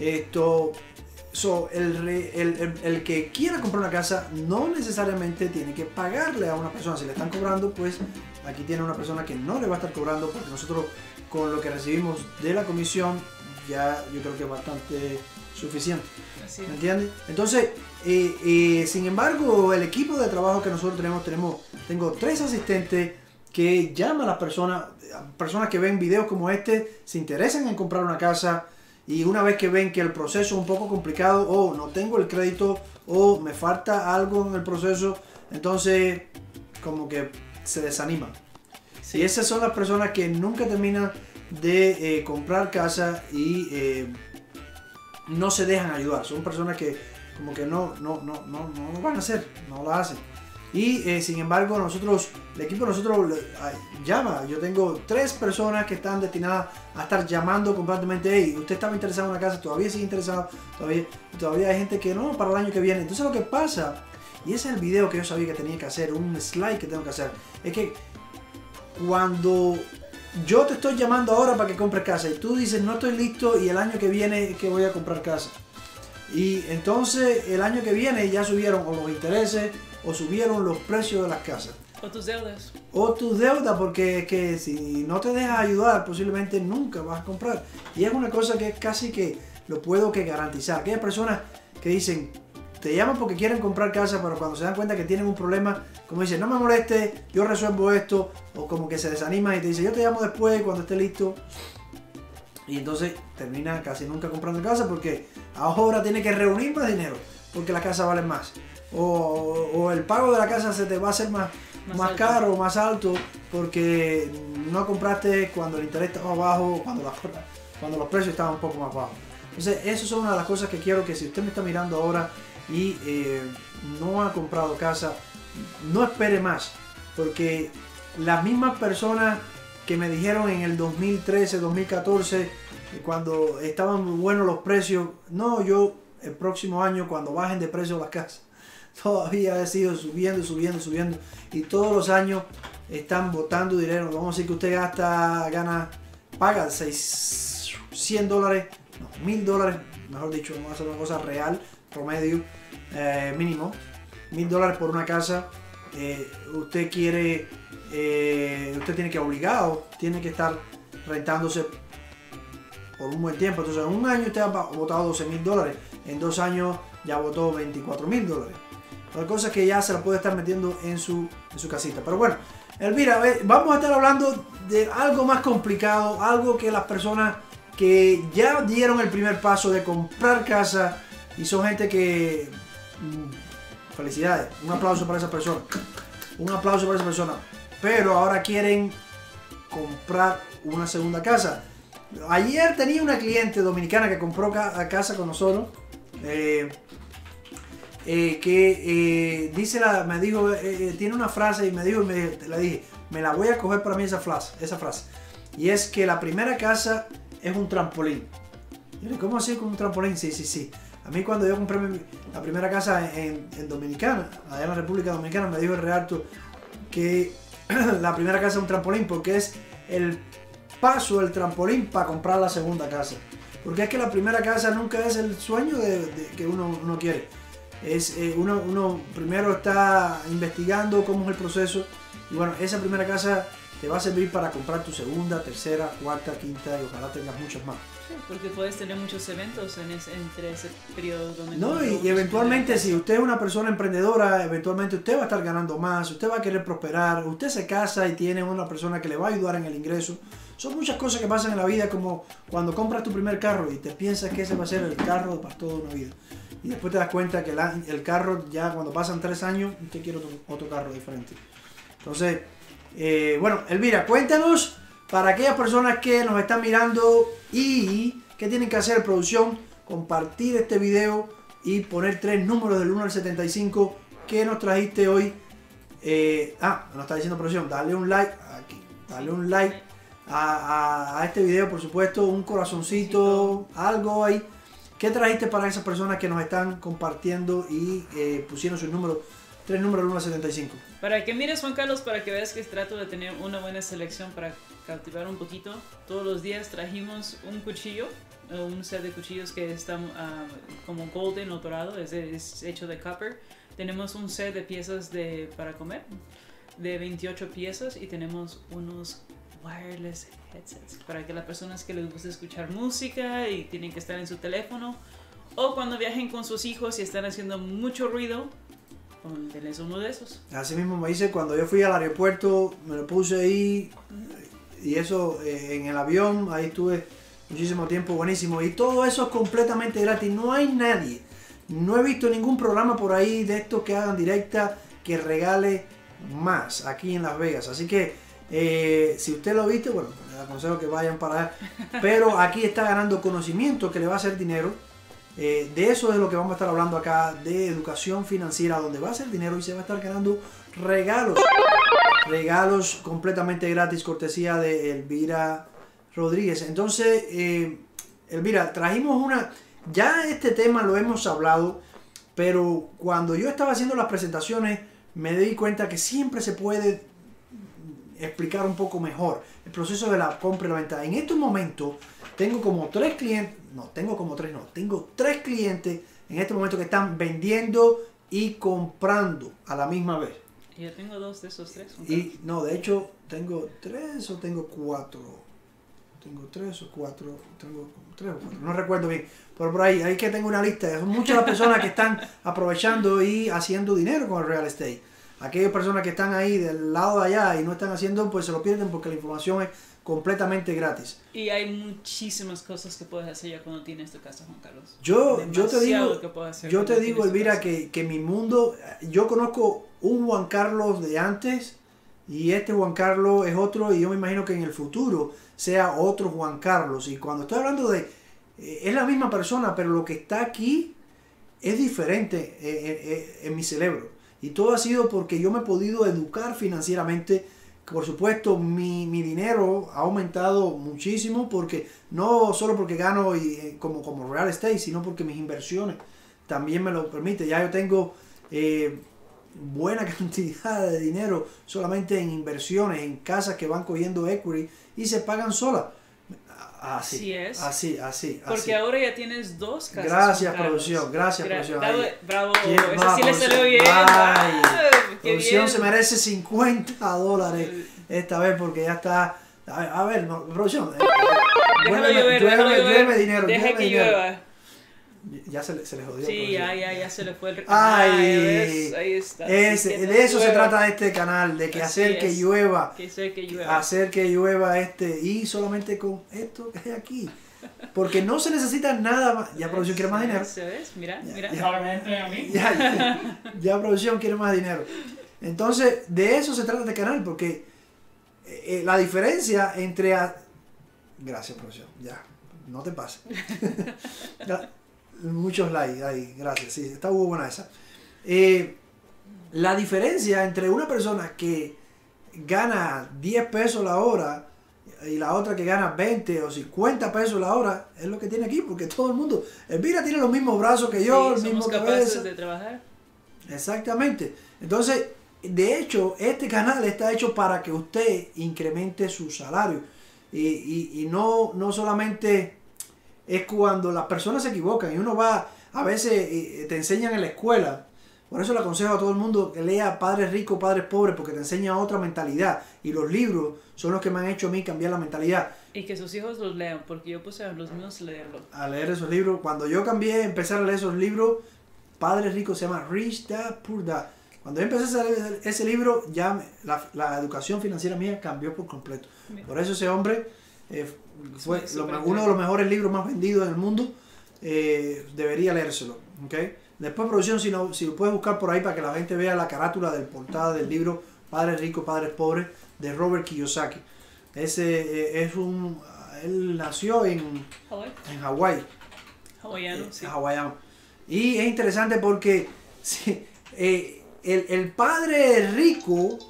Esto, so, el, el, el- el que quiera comprar una casa no necesariamente tiene que pagarle a una persona. Si le están cobrando, pues aquí tiene una persona que no le va a estar cobrando porque nosotros con lo que recibimos de la comisión ya yo creo que es bastante suficiente. ¿Me es. entiendes? Entonces, eh, eh, sin embargo, el equipo de trabajo que nosotros tenemos, tenemos, tengo tres asistentes que llaman a las personas, personas que ven videos como este, se interesan en comprar una casa y una vez que ven que el proceso es un poco complicado o no tengo el crédito o me falta algo en el proceso, entonces como que se desaniman. Sí. Y esas son las personas que nunca terminan de eh, comprar casa y eh, no se dejan ayudar. Son personas que como que no, no, no, no, no lo van a hacer, no lo hacen. Y eh, sin embargo nosotros, el equipo de nosotros llama. Yo tengo tres personas que están destinadas a estar llamando constantemente. Hey, usted estaba interesado en una casa, todavía sigue interesado, todavía, todavía hay gente que no, para el año que viene. Entonces lo que pasa, y ese es el video que yo sabía que tenía que hacer, un slide que tengo que hacer, es que cuando yo te estoy llamando ahora para que compres casa y tú dices no estoy listo y el año que viene es que voy a comprar casa. Y entonces el año que viene ya subieron o los intereses o subieron los precios de las casas. O tus deudas. O tus deudas, porque es que si no te dejas ayudar, posiblemente nunca vas a comprar. Y es una cosa que casi que lo puedo que garantizar. Aquellas personas que dicen, te llaman porque quieren comprar casa, pero cuando se dan cuenta que tienen un problema, como dicen, no me moleste, yo resuelvo esto, o como que se desaniman y te dicen, yo te llamo después cuando esté listo. Y entonces termina casi nunca comprando casa porque ahora tiene que reunir más dinero, porque la casa vale más. O, o el pago de la casa se te va a hacer más, Más más, caro, más alto, porque no compraste cuando el interés estaba bajo, cuando, las- cuando los precios estaban un poco más bajos. Entonces, eso son una de las cosas que quiero que si usted me está mirando ahora y eh, no ha comprado casa, no espere más, porque las mismas personas que me dijeron en el 2013, 2014, cuando estaban muy buenos los precios, no, yo el próximo año cuando bajen de precio las casas, todavía ha sido subiendo, subiendo, subiendo, y todos los años están botando dinero. Vamos a decir que usted gasta, gana, paga 600 dólares, no, 1000 dólares, mejor dicho, vamos a hacer una cosa real, promedio, eh, mínimo, 1000 dólares por una casa. eh, usted quiere, eh, usted tiene que obligado, tiene que estar rentándose por un buen tiempo. Entonces, en un año usted ha votado 12 mil dólares, en dos años ya votó 24 mil dólares. Son cosas que ya se la puede estar metiendo en su, en su casita. Pero bueno, Elvira, ve, vamos a estar hablando de algo más complicado, algo que las personas que ya dieron el primer paso de comprar casa y son gente que... mm, felicidades, un aplauso para esa persona. Un aplauso para esa persona. Pero ahora quieren comprar una segunda casa. Ayer tenía una cliente dominicana que compró ca- casa con nosotros. eh, eh, que eh, dice la, me dijo, eh, eh, tiene una frase y me dijo, me, le dije, me la voy a coger para mí esa frase, esa frase. Y es que la primera casa es un trampolín. ¿cómo así con un trampolín? Sí, sí, sí. A mí cuando yo compré la primera casa en, en Dominicana, allá en la República Dominicana, me dijo el Realto que la primera casa es un trampolín porque es el paso, el trampolín para comprar la segunda casa. Porque es que la primera casa nunca es el sueño de que uno, uno quiere. Es, eh, uno, uno primero está investigando cómo es el proceso y bueno, esa primera casa te va a servir para comprar tu segunda, tercera, cuarta, quinta y ojalá tengas muchas más. Sí, porque puedes tener muchos eventos en ese, entre ese periodo donde No, y, eventualmente si usted es una persona emprendedora, eventualmente usted va a estar ganando más, usted va a querer prosperar, usted se casa y tiene una persona que le va a ayudar en el ingreso. Son muchas cosas que pasan en la vida como cuando compras tu primer carro y te piensas que ese va a ser el carro para toda una vida. Y después te das cuenta que la- el carro ya cuando pasan tres años, usted quiere otro, otro carro diferente. Entonces, eh, bueno, Elvira, cuéntanos para aquellas personas que nos están mirando y que tienen que hacer producción, compartir este video y poner tres números del 1 al 75 que nos trajiste hoy. Eh, ah, nos está diciendo producción, dale un like aquí, dale un like a, a- a este video, por supuesto, un corazoncito, algo ahí. ¿Qué trajiste para esas personas que nos están compartiendo y eh, pusieron sus números, tres números del 1 al 75? Para que mires Juan Carlos, para que veas que trato de tener una buena selección para cautivar un poquito. Todos los días trajimos un cuchillo un set de cuchillos que están ah, como golden o dorado, es, es hecho de copper. Tenemos un set de piezas de, para comer de 28 piezas y tenemos unos wireless headsets para que las personas que les gusta escuchar música y tienen que estar en su teléfono o cuando viajen con sus hijos y están haciendo mucho ruido, denles uno de esos. Así mismo me dice cuando yo fui al aeropuerto, me lo puse ahí y eso eh, en el avión, ahí estuve muchísimo tiempo, buenísimo. Y todo eso es completamente gratis, no hay nadie. No he visto ningún programa por ahí de estos que hagan directa que regale más aquí en Las Vegas. Así que eh, si usted lo viste, bueno, les aconsejo que vayan para allá. Pero aquí está ganando conocimiento que le va a hacer dinero. Eh, de eso es lo que vamos a estar hablando acá, de educación financiera, donde va a hacer dinero y se va a estar ganando regalos. Regalos completamente gratis, cortesía de Elvira Rodríguez. Entonces, eh, Elvira, trajimos una... Ya este tema lo hemos hablado, pero cuando yo estaba haciendo las presentaciones, me di cuenta que siempre se puede explicar un poco mejor el proceso de la compra y la venta. En estos momentos tengo como tres clientes, no, tengo como tres, no, tengo tres clientes en este momento que están vendiendo y comprando a la misma vez. Yo tengo dos de esos tres. Y no, de hecho, tengo tres o tengo cuatro. Tengo tres o cuatro. Tengo tres o cuatro. No recuerdo bien. Pero por ahí, ahí que tengo una lista. Son muchas las personas que están aprovechando y haciendo dinero con el real estate. Aquellas personas que están ahí del lado de allá y no están haciendo, pues se lo pierden porque la información es completamente gratis. Y hay muchísimas cosas que puedes hacer ya cuando tienes tu casa, Juan Carlos. Yo, yo te digo, yo te digo, Elvira, que, que mi mundo, yo conozco un Juan Carlos de antes y este Juan Carlos es otro y yo me imagino que en el futuro sea otro Juan Carlos. Y cuando estoy hablando de, eh, es la misma persona, pero lo que está aquí es diferente eh, eh, en mi cerebro. Y todo ha sido porque yo me he podido educar financieramente por supuesto, mi, dinero ha aumentado muchísimo porque no solo porque gano eh, como, como real estate, sino porque mis inversiones también me lo permiten. Ya yo tengo eh, buena cantidad de dinero solamente en inversiones, en casas que van cogiendo equity y se pagan solas. Así, así es. Así, así. Porque ahora ya tienes dos casas. Gracias, producción. Gracias, producción. Bravo, eso sí le salió bien. producción se merece 50 dólares esta vez porque ya está. A ver, no, producción. Eh, déjalo déjalo llover. dinero. Deja que llueva. Ya se se le jodió. Sí, ya, ya, ya se le fue el. Ay, ahí está. de eso se trata este canal, de que hacer que llueva. Que hacer que llueva. Hacer que llueva este. Y solamente con esto que hay aquí. Porque no se necesita nada más. Ya producción quiere más dinero. ¿Ves? Mira, mira. Ya, ya, ya, producción quiere más dinero. Entonces, de eso se trata este canal, porque eh, eh, la diferencia entre... Gracias, producción. Ya, no te pases. Muchos likes ahí, gracias. Sí, está buena esa. Eh, la diferencia entre una persona que gana 10 pesos la hora y la otra que gana 20 o 50 pesos la hora es lo que tiene aquí, porque todo el mundo. Elvira tiene los mismos brazos que yo, el mismo capaces de trabajar. Exactamente. Entonces, de hecho, este canal está hecho para que usted incremente su salario. Y, y, no, no solamente es cuando las personas se equivocan y uno va, a veces te enseñan en la escuela. Por eso le aconsejo a todo el mundo que lea Padres ricos, Padres pobres, porque te enseña otra mentalidad. Y los libros son los que me han hecho a mí cambiar la mentalidad. Y que sus hijos los lean, porque yo puse a los míos leerlos. A leer esos libros. Cuando yo cambié, empecé a leer esos libros, Padres ricos se llama Rich Dad Poor Dad cuando yo empecé a leer ese libro, ya la, educación financiera mía cambió por completo. Por eso ese hombre eh, fue uno de los mejores libros más vendidos en el mundo. Eh, debería leérselo. ¿okay? Después, producción, si, no, si lo puedes buscar por ahí para que la gente vea la carátula del portada del libro Padres ricos, Padres pobres, de Robert Kiyosaki. Ese eh, es un. Él nació en Hawái. En Hawái. Hawaiano, sí. Y es interesante porque. Sí, el, el padre rico.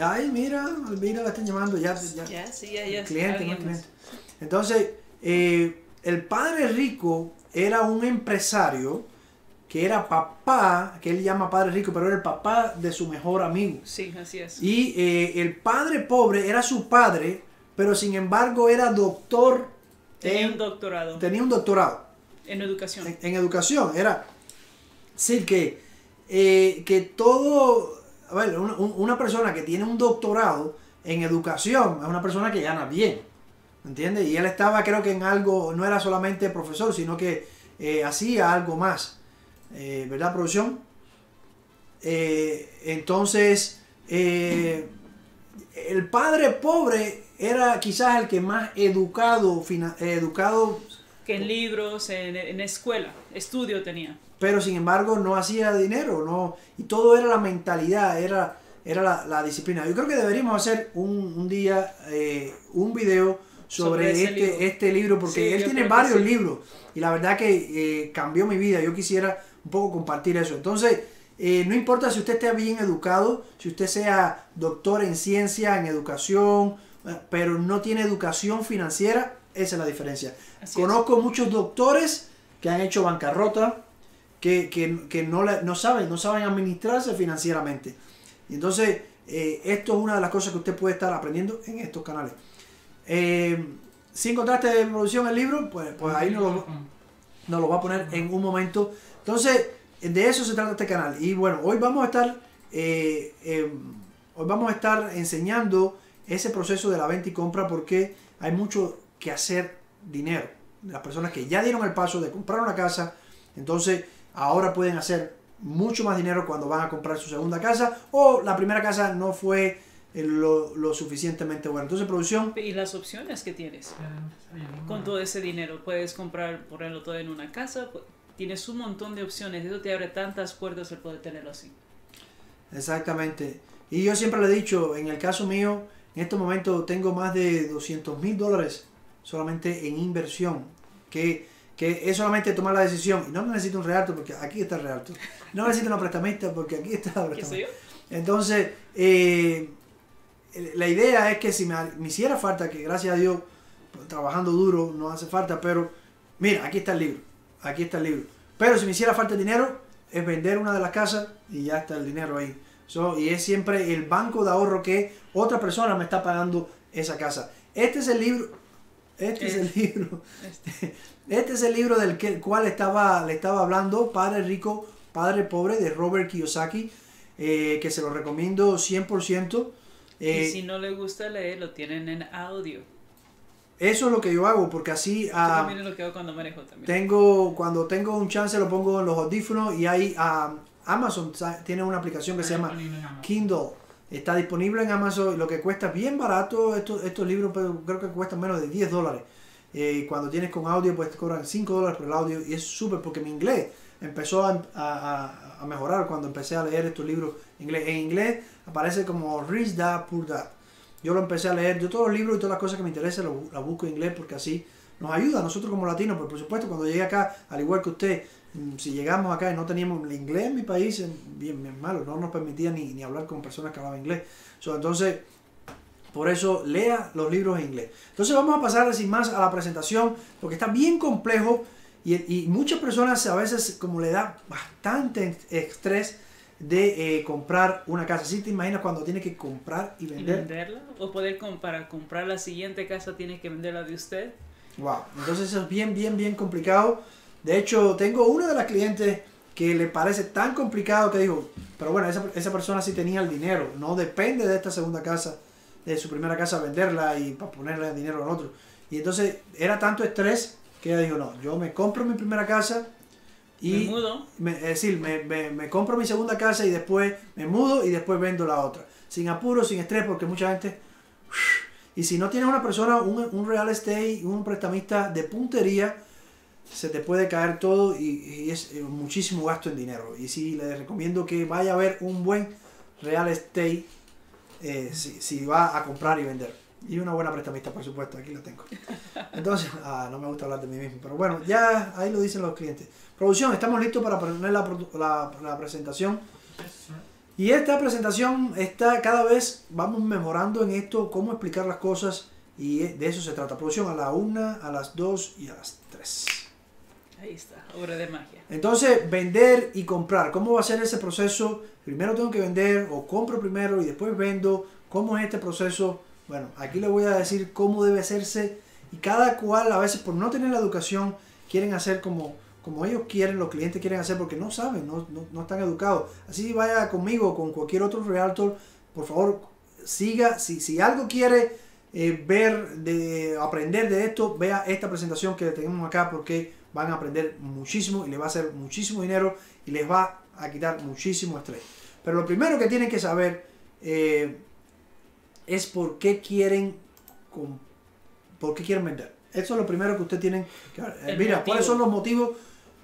Ay, mira, mira, la están llamando ya. Ya, sí, ya, ya. Cliente, no cliente. Entonces, eh, el padre rico era un empresario que era papá, que él llama padre rico, pero era el papá de su mejor amigo. Sí, así es. Y eh, el padre pobre era su padre, pero sin embargo era doctor Tenía en- un doctorado tenía un doctorado en educación. en, en educación. Era decir que, eh, que todo, a una, un- una persona que tiene un doctorado en educación es una persona que gana bien, ¿me entiendes? Y él estaba creo que en algo, no era solamente profesor, sino que eh, hacía algo más, eh, ¿verdad, producción? Eh, entonces, el padre pobre era quizás el que más educado, educado Que en libros, en escuela, estudio tenía. Pero sin embargo no hacía dinero, no, y todo era la mentalidad, era, era la, la disciplina. Yo creo que deberíamos hacer un, un día eh, un video sobre, este, libro. este libro, porque Sí, él tiene varios sí. libros, y la verdad que eh, cambió mi vida, yo quisiera un poco compartir eso. Entonces, eh, no importa si usted esté bien educado, si usted sea doctor en ciencia, en educación, pero no tiene educación financiera, esa es la diferencia. Así es. Conozco muchos doctores que han hecho bancarrota, que, que- que no, le- no saben, no saben administrarse financieramente. Y entonces, eh, esto es una de las cosas que usted puede estar aprendiendo en estos canales. Eh, si encontraste en producción el libro, pues, pues ahí nos lo, nos lo va a poner en un momento. Entonces, de eso se trata este canal. Y bueno, hoy vamos a estar, eh, eh, hoy vamos a estar enseñando ese proceso de la venta y compra porque hay mucho que hacer dinero. Las personas que ya dieron el paso de comprar una casa, entonces ahora pueden hacer mucho más dinero cuando van a comprar su segunda casa o la primera casa no fue eh, lo, lo suficientemente buena. Entonces, producción, Y las opciones que tienes con todo ese dinero. Puedes comprar, ponerlo todo en una casa. Tienes un montón de opciones. Eso te abre tantas puertas el poder tenerlo así. Exactamente. Y yo siempre le he dicho, en el caso mío, en este momento tengo más de 200 mil dólares solamente en inversión. Que, que es solamente tomar la decisión. Y no necesito un realtor porque aquí está el realtor. No necesito una prestamista porque aquí está la ¿Qué soy prestamista. Entonces, eh, la idea es que si me, me hiciera falta, que gracias a Dios, trabajando duro, no hace falta, pero mira, aquí está el libro, aquí está el libro. Pero si me hiciera falta dinero, es vender una de las casas y ya está el dinero ahí. So, y es siempre el banco de ahorro que otra persona me está pagando esa casa. Este es el libro, este es, Es- el libro, Este, este es el libro del que, cual estaba, le estaba hablando, Padre Rico, Padre Pobre, de Robert Kiyosaki, eh, que se lo recomiendo 100%. Eh, y si no le gusta leer, lo tienen en audio. Eso es lo que yo hago, porque así ah, también es lo que hago cuando manejo también. tengo, cuando tengo un chance lo pongo en los audífonos y ahí ah, Amazon tiene una aplicación que se llama Kindle. Está disponible en Amazon, lo que cuesta bien barato estos, estos libros, pero creo que cuestan menos de 10 dólares. Eh, cuando tienes con audio, pues te cobran 5 dólares por el audio y es súper porque mi inglés empezó a, a- a- mejorar cuando empecé a leer estos libros en inglés. En inglés aparece como Rich Dad, Poor Dad. Yo lo empecé a leer, yo todos los libros y todas las cosas que me interesan las busco en inglés porque así nos ayuda a nosotros como latinos. Pero por supuesto, cuando llegué acá, al igual que usted, si llegamos acá y no teníamos el inglés en mi país, bien, bien malo, no nos permitía ni, ni hablar con personas que hablaban inglés. So, entonces, por eso lea los libros en inglés. Entonces vamos a pasar sin más a la presentación, porque está bien complejo y, y muchas personas a veces como le da bastante estrés de eh, comprar una casa. ¿Sí te imaginas cuando tienes que comprar y ¿Y vender? venderla? ¿O poder para comprar la siguiente casa tiene que venderla de usted? Wow. Entonces eso es bien, bien, bien complicado. De hecho, tengo una de las clientes que le parece tan complicado que dijo, pero bueno, esa, esa persona sí tenía el dinero, no depende de esta segunda casa, de su primera casa venderla y para ponerle dinero al otro. Y entonces era tanto estrés que ella dijo, no, yo me compro mi primera casa y... Me mudo. me- es decir, me, me- me compro mi segunda casa y después me mudo y después vendo la otra. Sin apuro, sin estrés, porque mucha gente... Y si no tienes una persona, un, un real estate, un prestamista de puntería, se te puede caer todo y, y es eh, muchísimo gasto en dinero. Y sí, le recomiendo que vaya a ver un buen real estate eh, si, si va a comprar y vender. Y una buena prestamista, por supuesto, aquí la tengo. Entonces, ah, no me gusta hablar de mí mismo, pero bueno, ya ahí lo dicen los clientes. Producción, estamos listos para poner la, la- la presentación. Y esta presentación está cada vez, vamos mejorando en esto, cómo explicar las cosas y de eso se trata. Producción a la una, a las dos y a las tres. Ahí está, obra de magia. Entonces, vender y comprar. ¿Cómo va a ser ese proceso? Primero tengo que vender o compro primero y después vendo. ¿Cómo es este proceso? Bueno, aquí le voy a decir cómo debe hacerse Y cada cual, a veces por no tener la educación, quieren hacer como, como ellos quieren, los clientes quieren hacer porque no saben, no, no, no están educados. Así vaya conmigo con cualquier otro realtor, por favor, siga, si, si algo quiere eh, ver, de aprender de esto, vea esta presentación que tenemos acá porque van a aprender muchísimo y les va a hacer muchísimo dinero y les va a quitar muchísimo estrés. Pero lo primero que tienen que saber eh, es por qué quieren por qué quieren vender. Eso es lo primero que usted tienen que ver. Eh, Mira, motivo. ¿cuáles son los motivos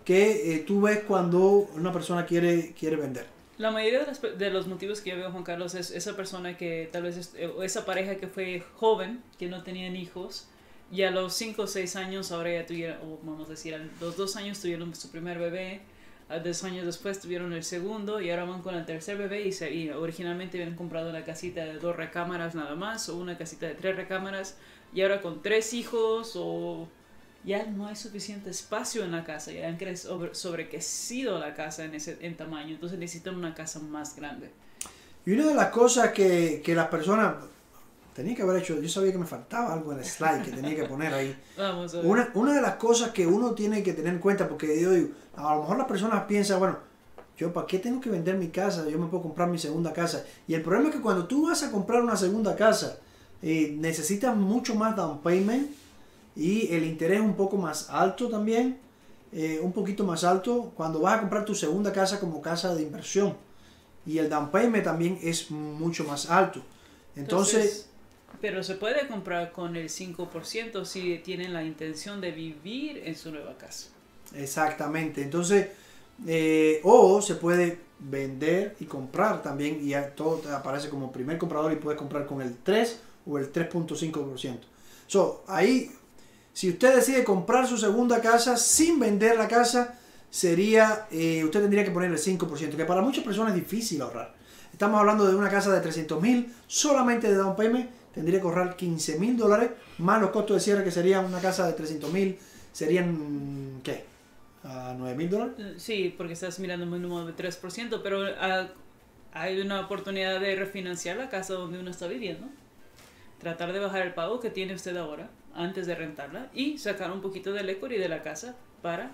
que eh, tú ves cuando una persona quiere, quiere vender? La mayoría de, las de los motivos que yo veo, Juan Carlos, es esa persona que tal vez, es- eh, o esa pareja que fue joven, que no tenían hijos, y a los 5 o 6 años ahora ya tuvieron, o vamos a decir, a los 2 años tuvieron su primer bebé, a dos años después tuvieron el segundo, y ahora van con el tercer bebé, y, se, y originalmente habían comprado una casita de dos recámaras nada más, o una casita de tres recámaras, y ahora con tres hijos, o ya no hay suficiente espacio en la casa, ya han sobre- sobrecrecido la casa en, ese, en tamaño, entonces necesitan una casa más grande. Y una de las cosas que, que las personas tenía que haber hecho, yo sabía que me faltaba algo en el slide que tenía que poner ahí. Vamos a ver. Una, una de las cosas que uno tiene que tener en cuenta, porque yo digo, a lo mejor las personas piensan, bueno, yo para qué tengo que vender mi casa, yo me puedo comprar mi segunda casa. Y el problema es que cuando tú vas a comprar una segunda casa, eh, necesitas mucho más down payment y el interés un poco más alto también, eh, un poquito más alto cuando vas a comprar tu segunda casa como casa de inversión. Y el down payment también es mucho más alto. Entonces, pero se puede comprar con el 5% si tienen la intención de vivir en su nueva casa. Exactamente. Entonces, eh, o se puede vender y comprar también y todo te aparece como primer comprador y puedes comprar con el 3 o el 3.5%. So, ahí, si usted decide comprar su segunda casa sin vender la casa, sería, eh, usted tendría que poner el 5%, que para muchas personas es difícil ahorrar. Estamos hablando de una casa de 300 mil, solamente de down payment, tendría que ahorrar 15 mil dólares, más los costos de cierre que serían una casa de 300 mil, serían, ¿qué? ¿A 9 mil dólares? Eh, Sí, porque estás mirando un mínimo de 3%, pero ah, hay una oportunidad de refinanciar la casa donde uno está viviendo. Tratar de bajar el pago que tiene usted ahora antes de rentarla y sacar un poquito del equity de la casa para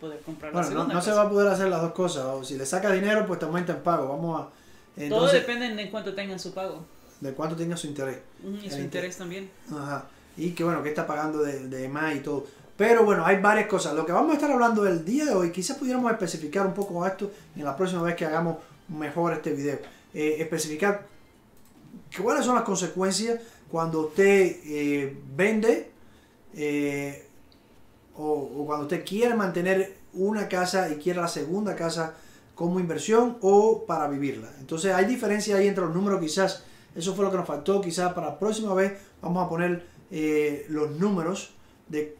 poder comprar la no, segunda no se va a poder hacer las dos cosas. O si le saca dinero, pues te aumenta el pago. Vamos a... Todo depende de cuánto tengan su pago de cuánto tenga su interés. Y su inter- interés también. Ajá. Y que bueno, que está pagando de, de más y todo. Pero bueno, hay varias cosas. Lo que vamos a estar hablando el día de hoy, quizás pudiéramos especificar un poco esto en la próxima vez que hagamos mejor este video. Eh, especificar cuáles son las consecuencias cuando usted eh, vende eh, o, o cuando usted quiere mantener una casa y quiere la segunda casa como inversión o para vivirla. Entonces hay diferencia ahí entre los números quizás. Eso fue lo que nos faltó. Quizás para la próxima vez vamos a poner eh, los números de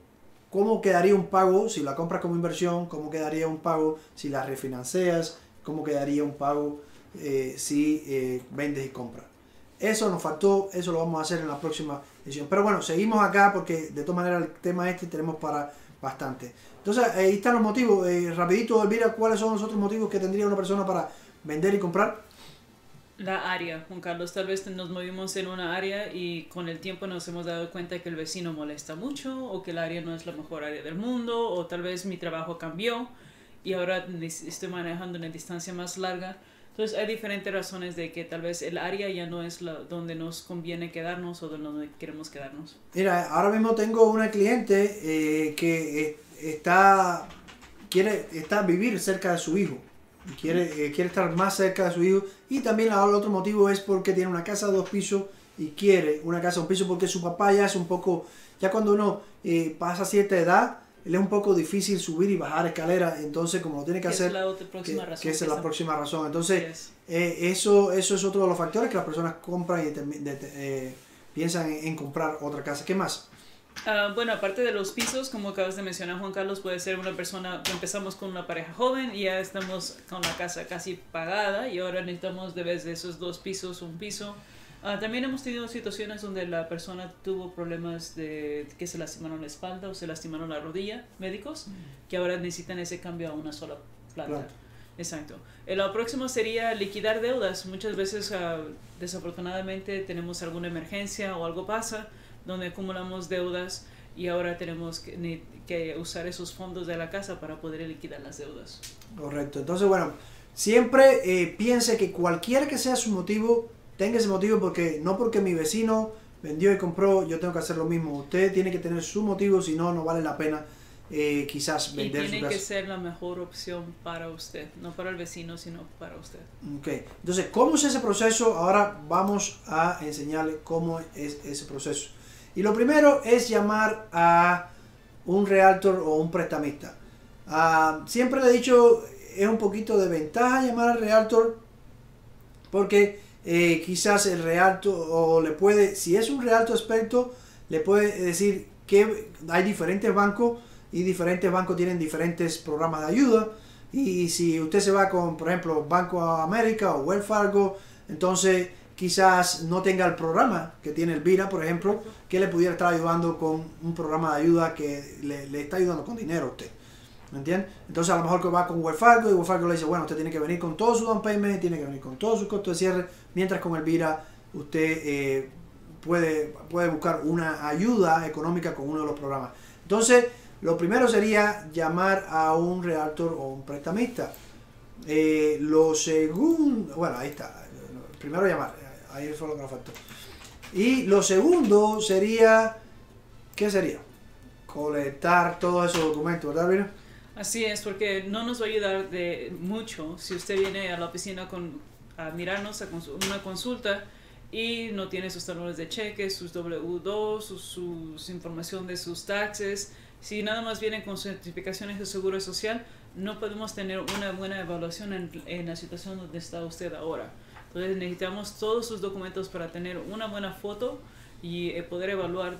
cómo quedaría un pago si la compras como inversión, cómo quedaría un pago si la refinancias, cómo quedaría un pago eh, si eh, vendes y compras. Eso nos faltó, eso lo vamos a hacer en la próxima edición. Pero bueno, seguimos acá porque de todas maneras el tema este tenemos para bastante. Entonces, ahí están los motivos. Rapidito, Elvira, ¿cuáles son los otros motivos que tendría una persona para vender y comprar? La área, Juan Carlos, tal vez nos movimos en una área y con el tiempo nos hemos dado cuenta que el vecino molesta mucho o que el área no es la mejor área del mundo o tal vez mi trabajo cambió y ahora estoy manejando una distancia más larga. Entonces hay diferentes razones de que tal vez el área ya no es la, donde nos conviene quedarnos o donde queremos quedarnos. Mira, ahora mismo tengo una cliente eh, que eh, está quiere está vivir cerca de su hijo. Quiere, eh, quiere estar más cerca de su hijo. Y también el otro motivo es porque tiene una casa de dos pisos y quiere una casa de un piso porque su papá ya es un poco, ya cuando uno eh, pasa cierta edad, le es un poco difícil subir y bajar escaleras. Entonces, como lo tiene que hacer, es la otra que, próxima razón. que esa es la próxima razón. Entonces, Yes. eh, eso, eso es otro de los factores que las personas compran y de- eh, piensan en, en comprar otra casa. ¿Qué más? Ah, bueno, aparte de los pisos, como acabas de mencionar, Juan Carlos, puede ser una persona, empezamos con una pareja joven y ya estamos con la casa casi pagada y ahora necesitamos de vez de esos dos pisos un piso. Ah, también hemos tenido situaciones donde la persona tuvo problemas de que se lastimaron la espalda o se lastimaron la rodilla, médicos, que ahora necesitan ese cambio a una sola planta. Planta. Exacto. Eh, Lo próximo sería liquidar deudas. Muchas veces, ah, desafortunadamente, tenemos alguna emergencia o algo pasa donde acumulamos deudas y ahora tenemos que, usar esos fondos de la casa para poder liquidar las deudas. Correcto. Entonces, bueno, siempre eh, piense que cualquiera que sea su motivo, tenga ese motivo porque no porque mi vecino vendió y compró, yo tengo que hacer lo mismo. Usted tiene que tener su motivo, si no, no vale la pena eh, quizás Y vender su tiene casa. que ser la mejor opción para usted, no para el vecino, sino para usted. Ok, entonces, ¿cómo es ese proceso? Ahora vamos a enseñarle cómo es ese proceso. Y lo primero es llamar a un realtor o un prestamista. Ah, siempre le he dicho, es un poquito de ventaja llamar al realtor porque eh, quizás el realtor o le puede, si es un realtor experto, le puede decir que hay diferentes bancos y diferentes bancos tienen diferentes programas de ayuda. Y si usted se va con, por ejemplo, Banco América o Wells Fargo, entonces quizás no tenga el programa que tiene el Vira, por ejemplo, que le pudiera estar ayudando con un programa de ayuda que le, está ayudando con dinero a usted. ¿Me entiende? Entonces a lo mejor que va con Wells Fargo y Wells Fargo le dice, bueno, usted tiene que venir con todo su down payment, tiene que venir con todos sus costos de cierre, mientras con el Vira usted eh, puede, puede buscar una ayuda económica con uno de los programas. Entonces, lo primero sería llamar a un realtor o un prestamista. Eh, lo segundo, bueno, ahí está. Primero llamar, ahí fue lo que nos faltó. Y lo segundo sería, ¿qué sería? Colectar todos esos documentos, ¿verdad, Vina? Así es, porque no nos va a ayudar de mucho si usted viene a la oficina con, a mirarnos a consu- una consulta y no tiene sus talones de cheques, sus W2, sus, sus información de sus taxes. Si nada más vienen con certificaciones de seguro social, no podemos tener una buena evaluación en, en la situación donde está usted ahora. Entonces necesitamos todos sus documentos para tener una buena foto y eh, poder evaluar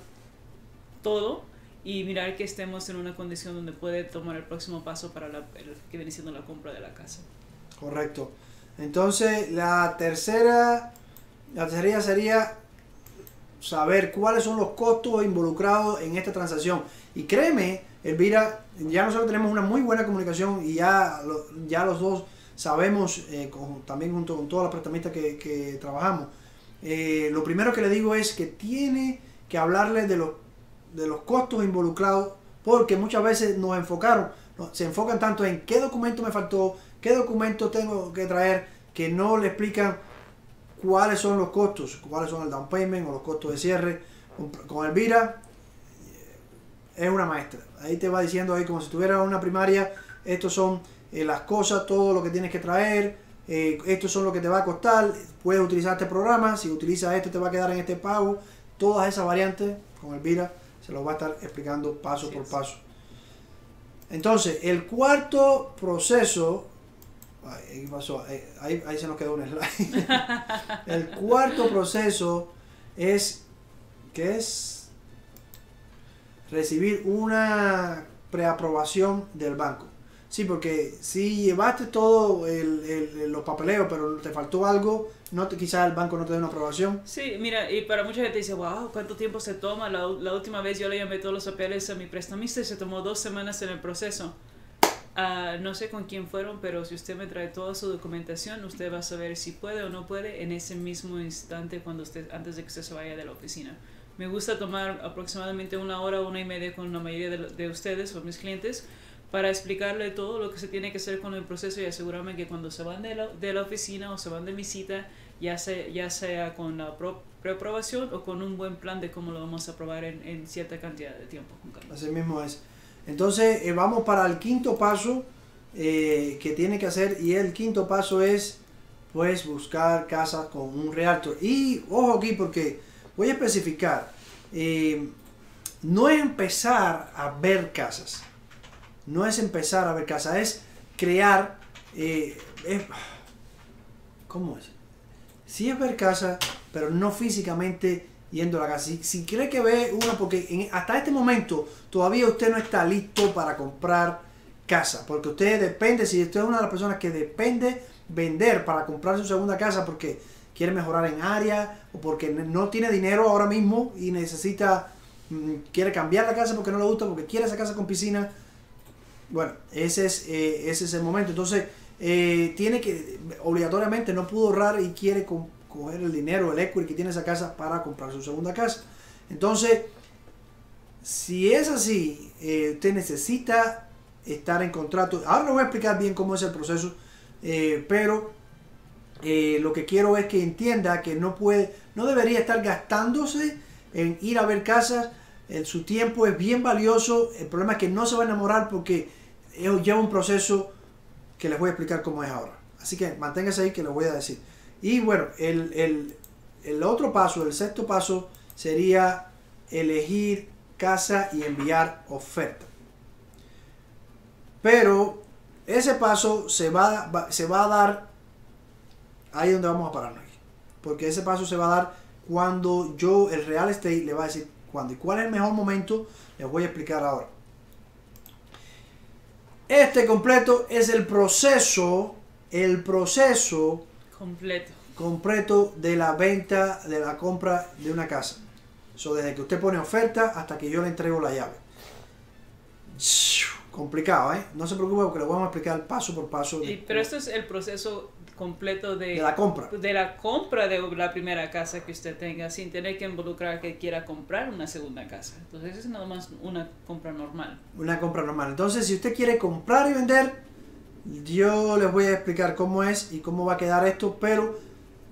todo y mirar que estemos en una condición donde puede tomar el próximo paso para la, el que viene siendo la compra de la casa. Correcto. Entonces, la tercera, la tercera sería saber cuáles son los costos involucrados en esta transacción. Y créeme, Elvira, ya nosotros tenemos una muy buena comunicación y ya, ya los dos sabemos, eh, también junto con todas las prestamistas que, trabajamos, eh, lo primero que le digo es que tiene que hablarle de los, de los costos involucrados, porque muchas veces nos enfocaron, se enfocan tanto en qué documento me faltó, qué documento tengo que traer, que no le explican cuáles son los costos, cuáles son el down payment o los costos de cierre. Con, con Elvira eh, es una maestra. Ahí te va diciendo ahí como si tuviera una primaria, estos son eh, las cosas, todo lo que tienes que traer, eh, estos son lo que te va a costar, puedes utilizar este programa, si utilizas este te va a quedar en este pago, todas esas variantes con Elvira se los va a estar explicando paso Así por es. paso. Entonces, el cuarto proceso, ay, ¿qué pasó? Ahí, ahí- se nos quedó un slide. el cuarto proceso es, ¿qué es? Recibir una preaprobación del banco. Sí, porque si llevaste todo el, el- los papeleos, pero te faltó algo, no te, quizás el banco no te dé una aprobación. Sí, mira, y para mucha gente dice, wow, ¿cuánto tiempo se toma? La, la última vez yo le llamé todos los papeles a mi prestamista y se tomó dos semanas en el proceso. Ah, no sé con quién fueron, pero si usted me trae toda su documentación, usted va a saber si puede o no puede en ese mismo instante cuando usted, antes de que usted se vaya de la oficina. Me gusta tomar aproximadamente una hora, una y media con la mayoría de, de ustedes o mis clientes para explicarle todo lo que se tiene que hacer con el proceso y asegurarme que cuando se van de la, de la oficina o se van de visita, ya sea, ya sea con la pro- preaprobación o con un buen plan de cómo lo vamos a aprobar en, en cierta cantidad de tiempo. Así mismo es. Entonces eh, vamos para el quinto paso eh, que tiene que hacer y el quinto paso es pues buscar casas con un realtor. Y ojo aquí porque voy a especificar, eh, no es empezar a ver casas, no es empezar a ver casas, es crear, eh, ¿cómo es? Sí es ver casa, pero no físicamente yendo a la casa. Si, si cree que ve una, porque en- hasta este momento todavía usted no está listo para comprar casa, porque usted depende, si usted es una de las personas que depende vender para comprar su segunda casa porque quiere mejorar en área o porque no tiene dinero ahora mismo y necesita, mm, quiere cambiar la casa porque no le gusta, porque quiere esa casa con piscina, bueno, ese es, eh, ese es el momento. Entonces, eh, tiene que, obligatoriamente, no pudo ahorrar y quiere co- coger el dinero, el equity que tiene esa casa para comprar su segunda casa. Entonces, Si es así, eh, usted necesita estar en contrato. Ahora le voy a explicar bien cómo es el proceso, pero lo que quiero es que entienda que no puede, no debería estar gastándose en ir a ver casas. Su tiempo es bien valioso. El problema es que no se va a enamorar porque lleva un proceso que les voy a explicar cómo es ahora. Así que manténgase ahí que lo voy a decir. Y bueno, el, el otro paso, el sexto paso, sería elegir casa y enviar oferta. Pero ese paso se va, se va a dar ahí donde vamos a pararnos. Porque ese paso se va a dar cuando yo, el real estate, le va a decir cuándo y cuál es el mejor momento. Les voy a explicar ahora. Este completo es el proceso, el proceso completo, completo de la venta, de la compra de una casa. Eso desde que usted pone oferta hasta que yo le entrego la llave. Complicado, ¿eh? No se preocupe porque lo vamos a explicar paso por paso. pero esto es el proceso completo de, de, la compra. De la compra de la primera casa que usted tenga, sin tener que involucrar que quiera comprar una segunda casa. Entonces es nada más una compra normal. Una compra normal. Entonces si usted quiere comprar y vender, yo les voy a explicar cómo es y cómo va a quedar esto, pero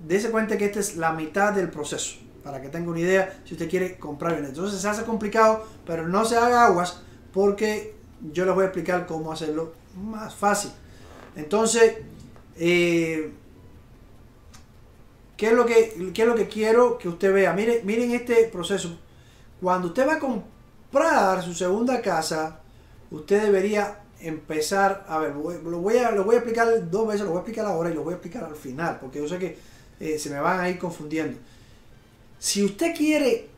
dése cuenta que esta es la mitad del proceso para que tenga una idea si usted quiere comprar bien. Entonces se hace complicado, pero no se haga aguas porque yo les voy a explicar cómo hacerlo más fácil. Entonces, eh, ¿qué, es lo que, es lo que quiero que usted vea? Miren, miren este proceso. Cuando usted va a comprar su segunda casa, usted debería empezar, a ver, lo voy a, lo voy a explicar dos veces, lo voy a explicar ahora y lo voy a explicar al final, porque yo sé que eh, se me van a ir confundiendo. Si usted quiere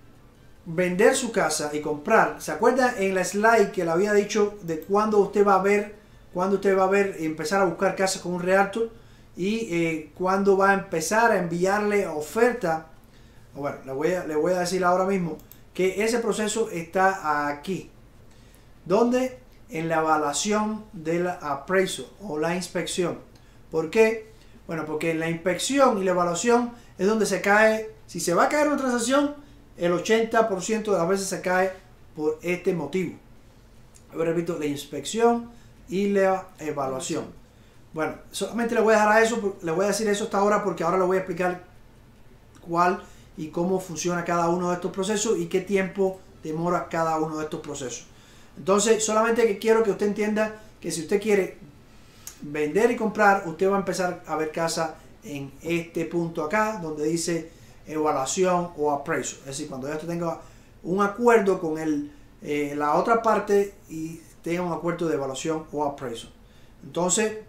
vender su casa y comprar, ¿se acuerda en la slide que le había dicho de cuándo usted va a ver, cuándo usted va a ver empezar a buscar casas con un realtor y eh, cuándo va a empezar a enviarle oferta? Bueno, le voy, a, decir ahora mismo que ese proceso está aquí. ¿Dónde? En la evaluación del appraisal o la inspección. ¿Por qué? Bueno, porque en la inspección y la evaluación es donde se cae si se va a caer una transacción, el 80% de las veces se cae por este motivo. Repito, la inspección y la evaluación. Bueno, solamente le voy a dejar a eso, le voy a decir eso hasta ahora porque ahora le voy a explicar cuál y cómo funciona cada uno de estos procesos y qué tiempo demora cada uno de estos procesos. Entonces, solamente que quiero que usted entienda que si usted quiere vender y comprar, usted va a empezar a ver casa en este punto acá, donde dice evaluación o appraisal. Es decir, cuando ya usted tenga un acuerdo con el, eh, la otra parte y tenga un acuerdo de evaluación o appraisal. Entonces,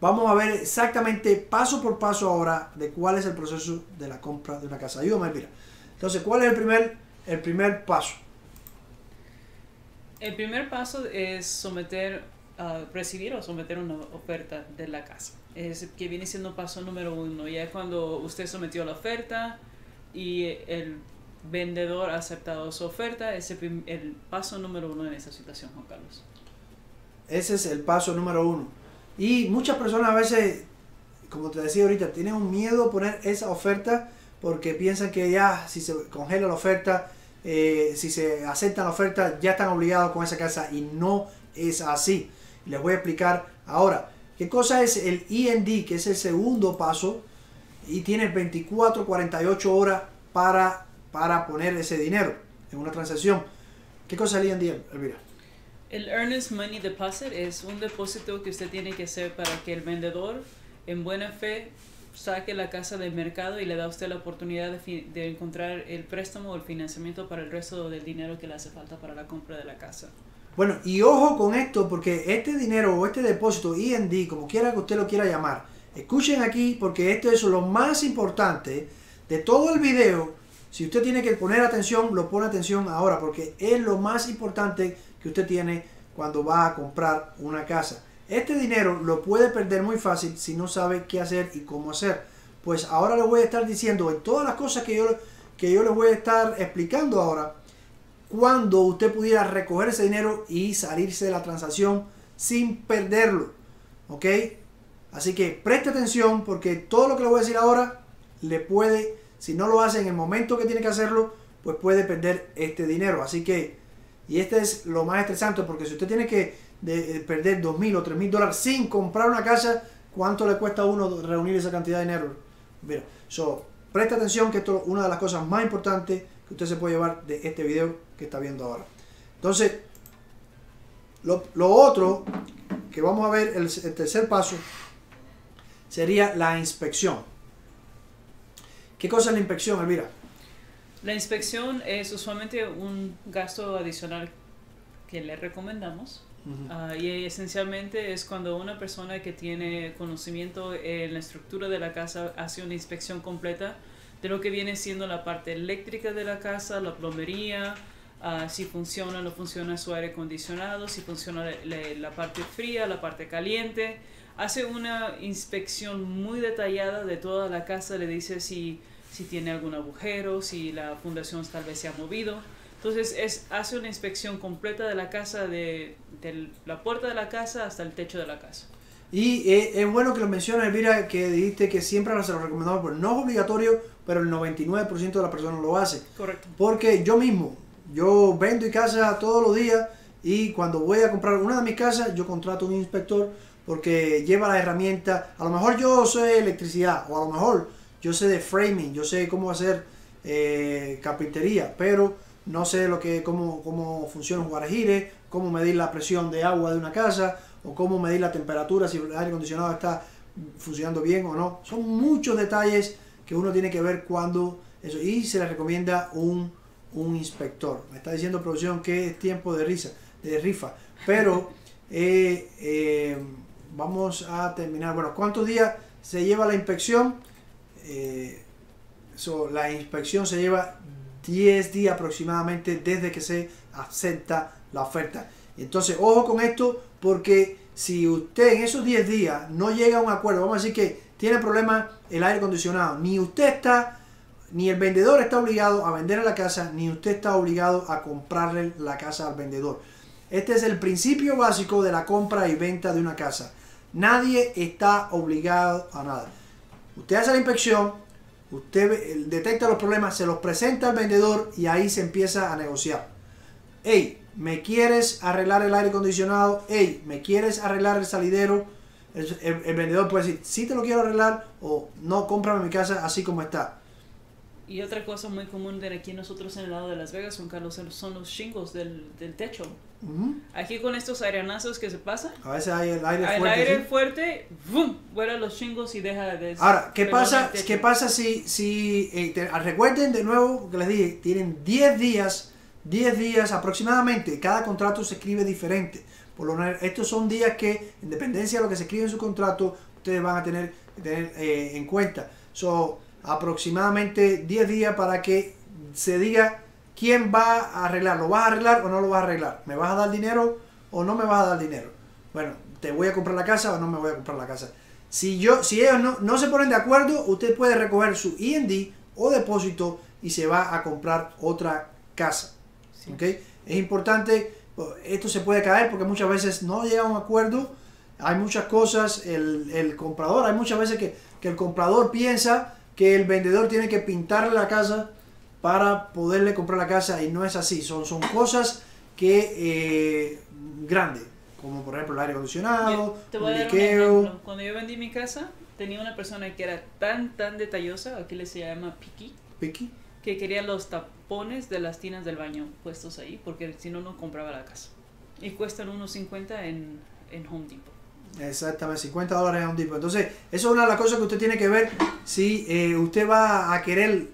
vamos a ver exactamente paso por paso ahora de cuál es el proceso de la compra de una casa. Ayúdame, mira. Entonces, ¿cuál es el primer, el primer paso? El primer paso es someter, uh, recibir o someter una oferta de la casa es, que viene siendo paso número uno. Ya cuando usted sometió la oferta y el vendedor aceptado su oferta, es el, paso número uno en esa situación, Juan Carlos. Ese es el paso número uno. Y muchas personas a veces, como te decía ahorita, tienen un miedo a poner esa oferta porque piensan que ya si se congela la oferta, eh, si se acepta la oferta, ya están obligados con esa casa y no es así. Les voy a explicar ahora. ¿Qué cosa es el END, que es el segundo paso? Y tienes 24, 48 horas para, para poner ese dinero en una transacción. ¿Qué cosa es el END, Elvira? El Earnest Money Deposit es un depósito que usted tiene que hacer para que el vendedor, en buena fe, saque la casa del mercado y le da a usted la oportunidad de, de encontrar el préstamo o el financiamiento para el resto del dinero que le hace falta para la compra de la casa. Bueno, y ojo con esto, porque este dinero o este depósito END, como quiera que usted lo quiera llamar, escuchen aquí porque esto es lo más importante de todo el video. Si usted tiene que poner atención, lo pone atención ahora, porque es lo más importante que usted tiene cuando va a comprar una casa. Este dinero lo puede perder muy fácil si no sabe qué hacer y cómo hacer. Pues ahora le voy a estar diciendo en todas las cosas que yo, que yo les voy a estar explicando ahora cuando usted pudiera recoger ese dinero y salirse de la transacción sin perderlo. ¿Ok? Así que preste atención porque todo lo que le voy a decir ahora le puede, si no lo hace en el momento que tiene que hacerlo, pues puede perder este dinero. Así que, y este es lo más estresante porque si usted tiene que de, eh, perder dos mil o tres mil dólares sin comprar una casa, ¿cuánto le cuesta a uno reunir esa cantidad de dinero? Mira, so, presta atención que esto es una de las cosas más importantes que usted se puede llevar de este video que está viendo ahora. Entonces, lo, otro que vamos a ver, el tercer paso, sería la inspección. ¿Qué cosa es la inspección, Elvira? La inspección es usualmente un gasto adicional que le recomendamos. Ah, y esencialmente es cuando una persona que tiene conocimiento en la estructura de la casa hace una inspección completa de lo que viene siendo la parte eléctrica de la casa, la plomería, ah, si funciona o no funciona su aire acondicionado, si funciona la parte fría, la parte caliente. Hace una inspección muy detallada de toda la casa, le dice si si tiene algún agujero, si la fundación tal vez se ha movido. Entonces es, hace una inspección completa de la casa, de, la puerta de la casa hasta el techo de la casa. Y eh, es bueno que lo menciones, Elvira, que dijiste que siempre se lo recomendamos, pero no es obligatorio, pero el 99% de las personas lo hace. Correcto. Porque yo mismo, yo vendo y casa todos los días y cuando voy a comprar una de mis casas, yo contrato un inspector porque lleva la herramienta. A lo mejor yo sé electricidad o a lo mejor yo sé de framing, yo sé cómo hacer eh, carpintería, pero no sé lo que, cómo, cómo funciona un guarajire, cómo medir la presión de agua de una casa, o cómo medir la temperatura, si el aire acondicionado está funcionando bien o no. Son muchos detalles que uno tiene que ver cuando eso. Y se le recomienda un, un inspector. Me está diciendo producción que es tiempo de risa, de rifa. Pero eh, eh, vamos a terminar. Bueno, ¿cuántos días se lleva la inspección? Eh, la inspección se lleva 10 días aproximadamente desde que se acepta la oferta. Entonces, ojo con esto, porque si usted en esos 10 días no llega a un acuerdo, vamos a decir que tiene problema el aire acondicionado, ni usted está, ni el vendedor está obligado a vender la casa, ni usted está obligado a comprarle la casa al vendedor. Este es el principio básico de la compra y venta de una casa. Nadie está obligado a nada. Usted hace la inspección, usted detecta los problemas, se los presenta al vendedor y ahí se empieza a negociar. Hey, ¿me quieres arreglar el aire acondicionado? Hey, ¿me quieres arreglar el salidero? El, vendedor puede decir, sí te lo quiero arreglar o no, cómprame mi casa así como está. Y otra cosa muy común de aquí nosotros en el lado de Las Vegas, son, Carlos, son los shingles del, del techo. Aquí con estos arenazos que se pasan. A veces hay el aire fuerte. El aire fuerte, ¡bum! Vuela los chingos y deja de. Ahora, ¿qué pasa, ¿qué pasa si. si eh, recuerden de nuevo que les dije, tienen 10 días, 10 días aproximadamente. Cada contrato se escribe diferente. Por lo menos, estos son días que, en dependencia de lo que se escribe en su contrato, ustedes van a tener, tener eh, en cuenta. Son aproximadamente 10 días para que se diga ¿quién va a arreglar? ¿Lo vas a arreglar o no lo vas a arreglar? ¿Me vas a dar dinero o no me vas a dar dinero? Bueno, ¿te voy a comprar la casa o no me voy a comprar la casa? Si, yo, si ellos no, no se ponen de acuerdo, usted puede recoger su IND o depósito y se va a comprar otra casa. ¿okay? Es importante, esto se puede caer porque muchas veces no llega a un acuerdo. Hay muchas cosas, el, el comprador, hay muchas veces que, que el comprador piensa que el vendedor tiene que pintarle la casa para poderle comprar la casa y no es así. Son, son cosas que eh, grandes, como por ejemplo el aire acondicionado, Te voy a dar un. Cuando yo vendí mi casa, tenía una persona que era tan, tan detallosa, aquí le se llama Piki. Piki. Que quería los tapones de las tinas del baño puestos ahí, porque si no, no compraba la casa. Y cuestan unos 50 en, en Home Depot. Exactamente, 50 dólares en Home Depot. Entonces, eso es una de las cosas que usted tiene que ver si eh, usted va a querer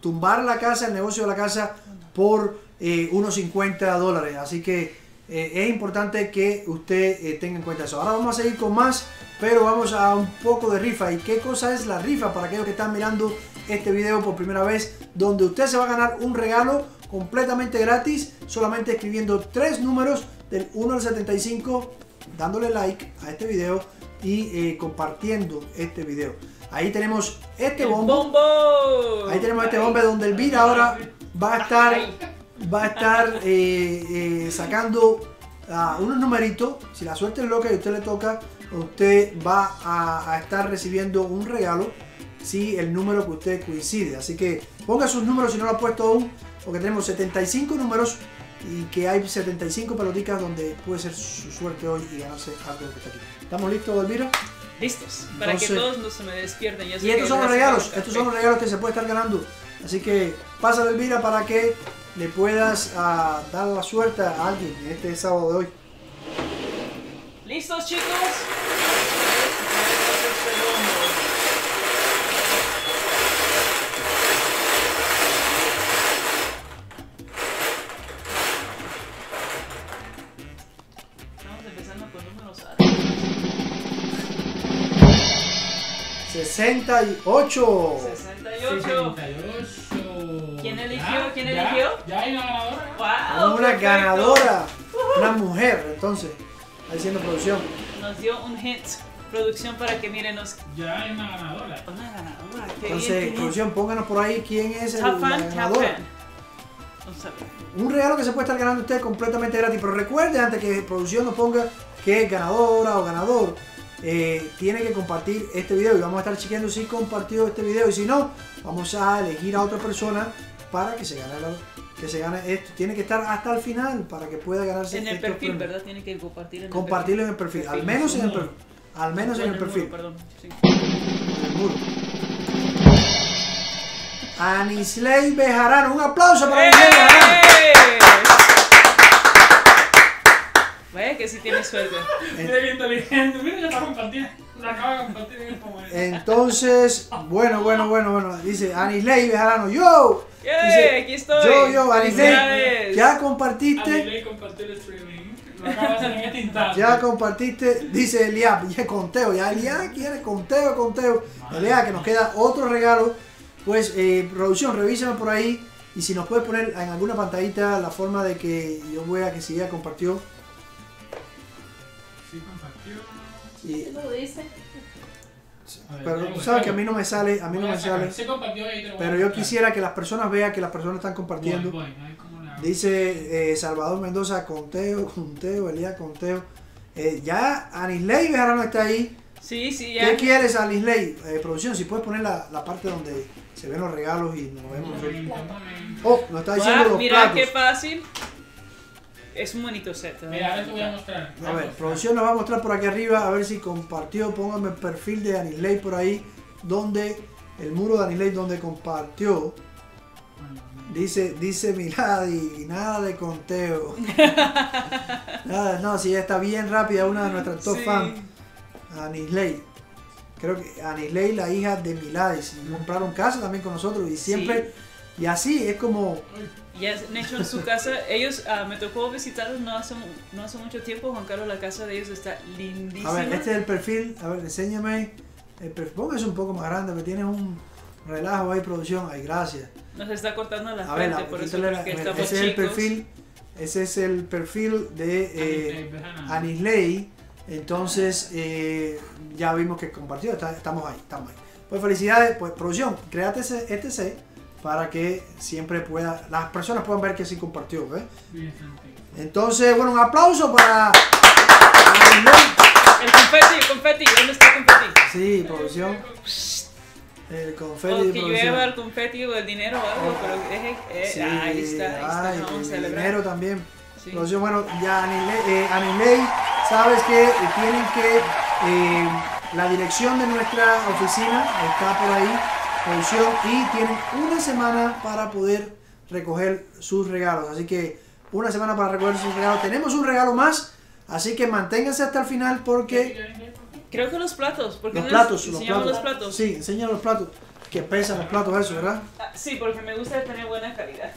tumbar la casa, el negocio de la casa, por eh, unos 50 dólares. Así que eh, es importante que usted tenga en cuenta eso. Ahora vamos a seguir con más, pero vamos a un poco de rifa. ¿Y qué cosa es la rifa para aquellos que están mirando este video por primera vez? Donde usted se va a ganar un regalo completamente gratis, solamente escribiendo tres números del 1 al 75, dándole like a este video y compartiendo este video. Ahí tenemos este bombo. Ahí tenemos este bombo donde el Elvira ahora va a estar, va a estar eh, eh, sacando uh, unos numeritos. Si la suerte es loca y a usted le toca, usted va a, estar recibiendo un regalo si el número que usted coincide. Así que ponga sus números si no lo ha puesto aún. porque tenemos 75 números y que hay 75 peloticas donde puede ser su suerte hoy y ganarse algo que está aquí. ¿Estamos listos, Elvira? Listos. Para que todos no se me despierten. Ya sé Y estos son los regalos, estos son los regalos que se puede estar ganando. Así que pásale Elvira para que le puedas ah, dar la suerte a alguien en este sábado de hoy. ¿Listos, chicos? 68. 68. 68. ¿Quién eligió? Ya, ¿Quién ya, eligió? Ya hay una ganadora. ¡Wow! Una perfecto. ganadora, una mujer, entonces, está diciendo producción. Nos dio un hint. Producción para que miren nos. Ya hay una ganadora. Una ganadora. Qué Entonces, bien, producción, pónganos por ahí quién es el, la fan, top ganadora. Un regalo que se puede estar ganando usted completamente gratis, pero recuerde antes que producción nos ponga que es ganadora o ganador, eh, tiene que compartir este video y vamos a estar chequeando si compartió este video y si no, vamos a elegir a otra persona para que se gane la- que se gane esto. Tiene que estar hasta el final para que pueda ganarse En el perfil, premios. ¿verdad? Tiene que compartir en el Compartirlo en el perfil, al menos en el perfil. Al menos en el muro, perfil. perdón. Sí. en el muro. Anisley Bejarano, un aplauso para Anisley Bejarano. Que sí tiene suerte. Mira qué inteligente. Mira, ya está compartida. La acaba de compartir en este momento. Entonces, bueno, bueno, bueno, bueno. Dice Anisley Bejarano, yo. ¡Yay! Dice, Aquí estoy. Yo, yo, Anisley. Ya compartiste. Abiley compartió el streaming. Lo acaba de hacer en este instante. Ya compartiste, dice Eliab, ya conteo, ya Eliab quiere conteo, conteo. Eliab, que nos queda otro regalo. Pues, eh, producción, revísame por ahí. Y si nos puedes poner en alguna pantallita la forma de que yo vea que si ella compartió. Sí, compartió. Lo dice? Ver, pero tú sabes que a mí no me sale, a mí no me sacar. sale. Ahí, Pero yo quisiera que las personas vean que las personas están compartiendo. Voy, voy. Dice eh, Salvador Mendoza, conteo, conteo, Elías, conteo. Eh, ya Anisley Bejarano está ahí. Sí, sí, ya. ¿Qué quieres, Anisley? Eh, producción, si puedes poner la, la parte donde se ven los regalos y nos vemos. Oh, nos está diciendo los mira platos. qué fácil. Es un bonito set. ¿eh? Mira, ahora te voy a mostrar. A ver, producción nos va a mostrar por aquí arriba, a ver si compartió. Póngame el perfil de Anisley por ahí, donde el muro de Anisley donde compartió. Dice, dice Milady, nada de conteo. Nada, no, si ella está bien rápida, una de nuestras top Sí. fans, Anisley. Creo que Anisley, la hija de Milady, compraron casa también con nosotros y siempre, y así es como, Ya han hecho en su casa. Ellos, ah, me tocó visitarlos no hace, no hace mucho tiempo. Juan Carlos, la casa de ellos está lindísima. a ver, este es el perfil, a ver, enséñame, el perfil, póngase un poco más grande, que tienes un relajo ahí, producción, ay, gracias. Nos está cortando la A ver, frente, la- por eso la- ver, estamos ese es el chicos. perfil, ese es el perfil de eh, Anisley. Entonces, eh, ya vimos que compartió, está- estamos ahí, estamos ahí. Pues felicidades, pues producción, créate ese este set para que siempre pueda, las personas puedan ver que sí compartió, sentido. Entonces, bueno, un aplauso para. El confeti, el confeti. ¿Dónde está el confeti? Sí, producción. El confeti O de que llueva el confeti o el dinero o algo, pero deje. eh, Sí, ahí está, ahí está. ay, vamos a el dinero también. Sí. Producción, bueno, ya Anilei, eh, Anilei, sabes que eh, tienen que, eh, la dirección de nuestra oficina está por ahí, producción, y tienen una semana para poder recoger sus regalos. Así que una semana para recoger sus regalos. Tenemos un regalo más, así que manténganse hasta el final porque Creo que los platos. porque los platos, los platos. los platos. Sí, enseña los platos. Que pesan los platos eso, ¿verdad? Ah, sí, porque me gusta tener buena calidad.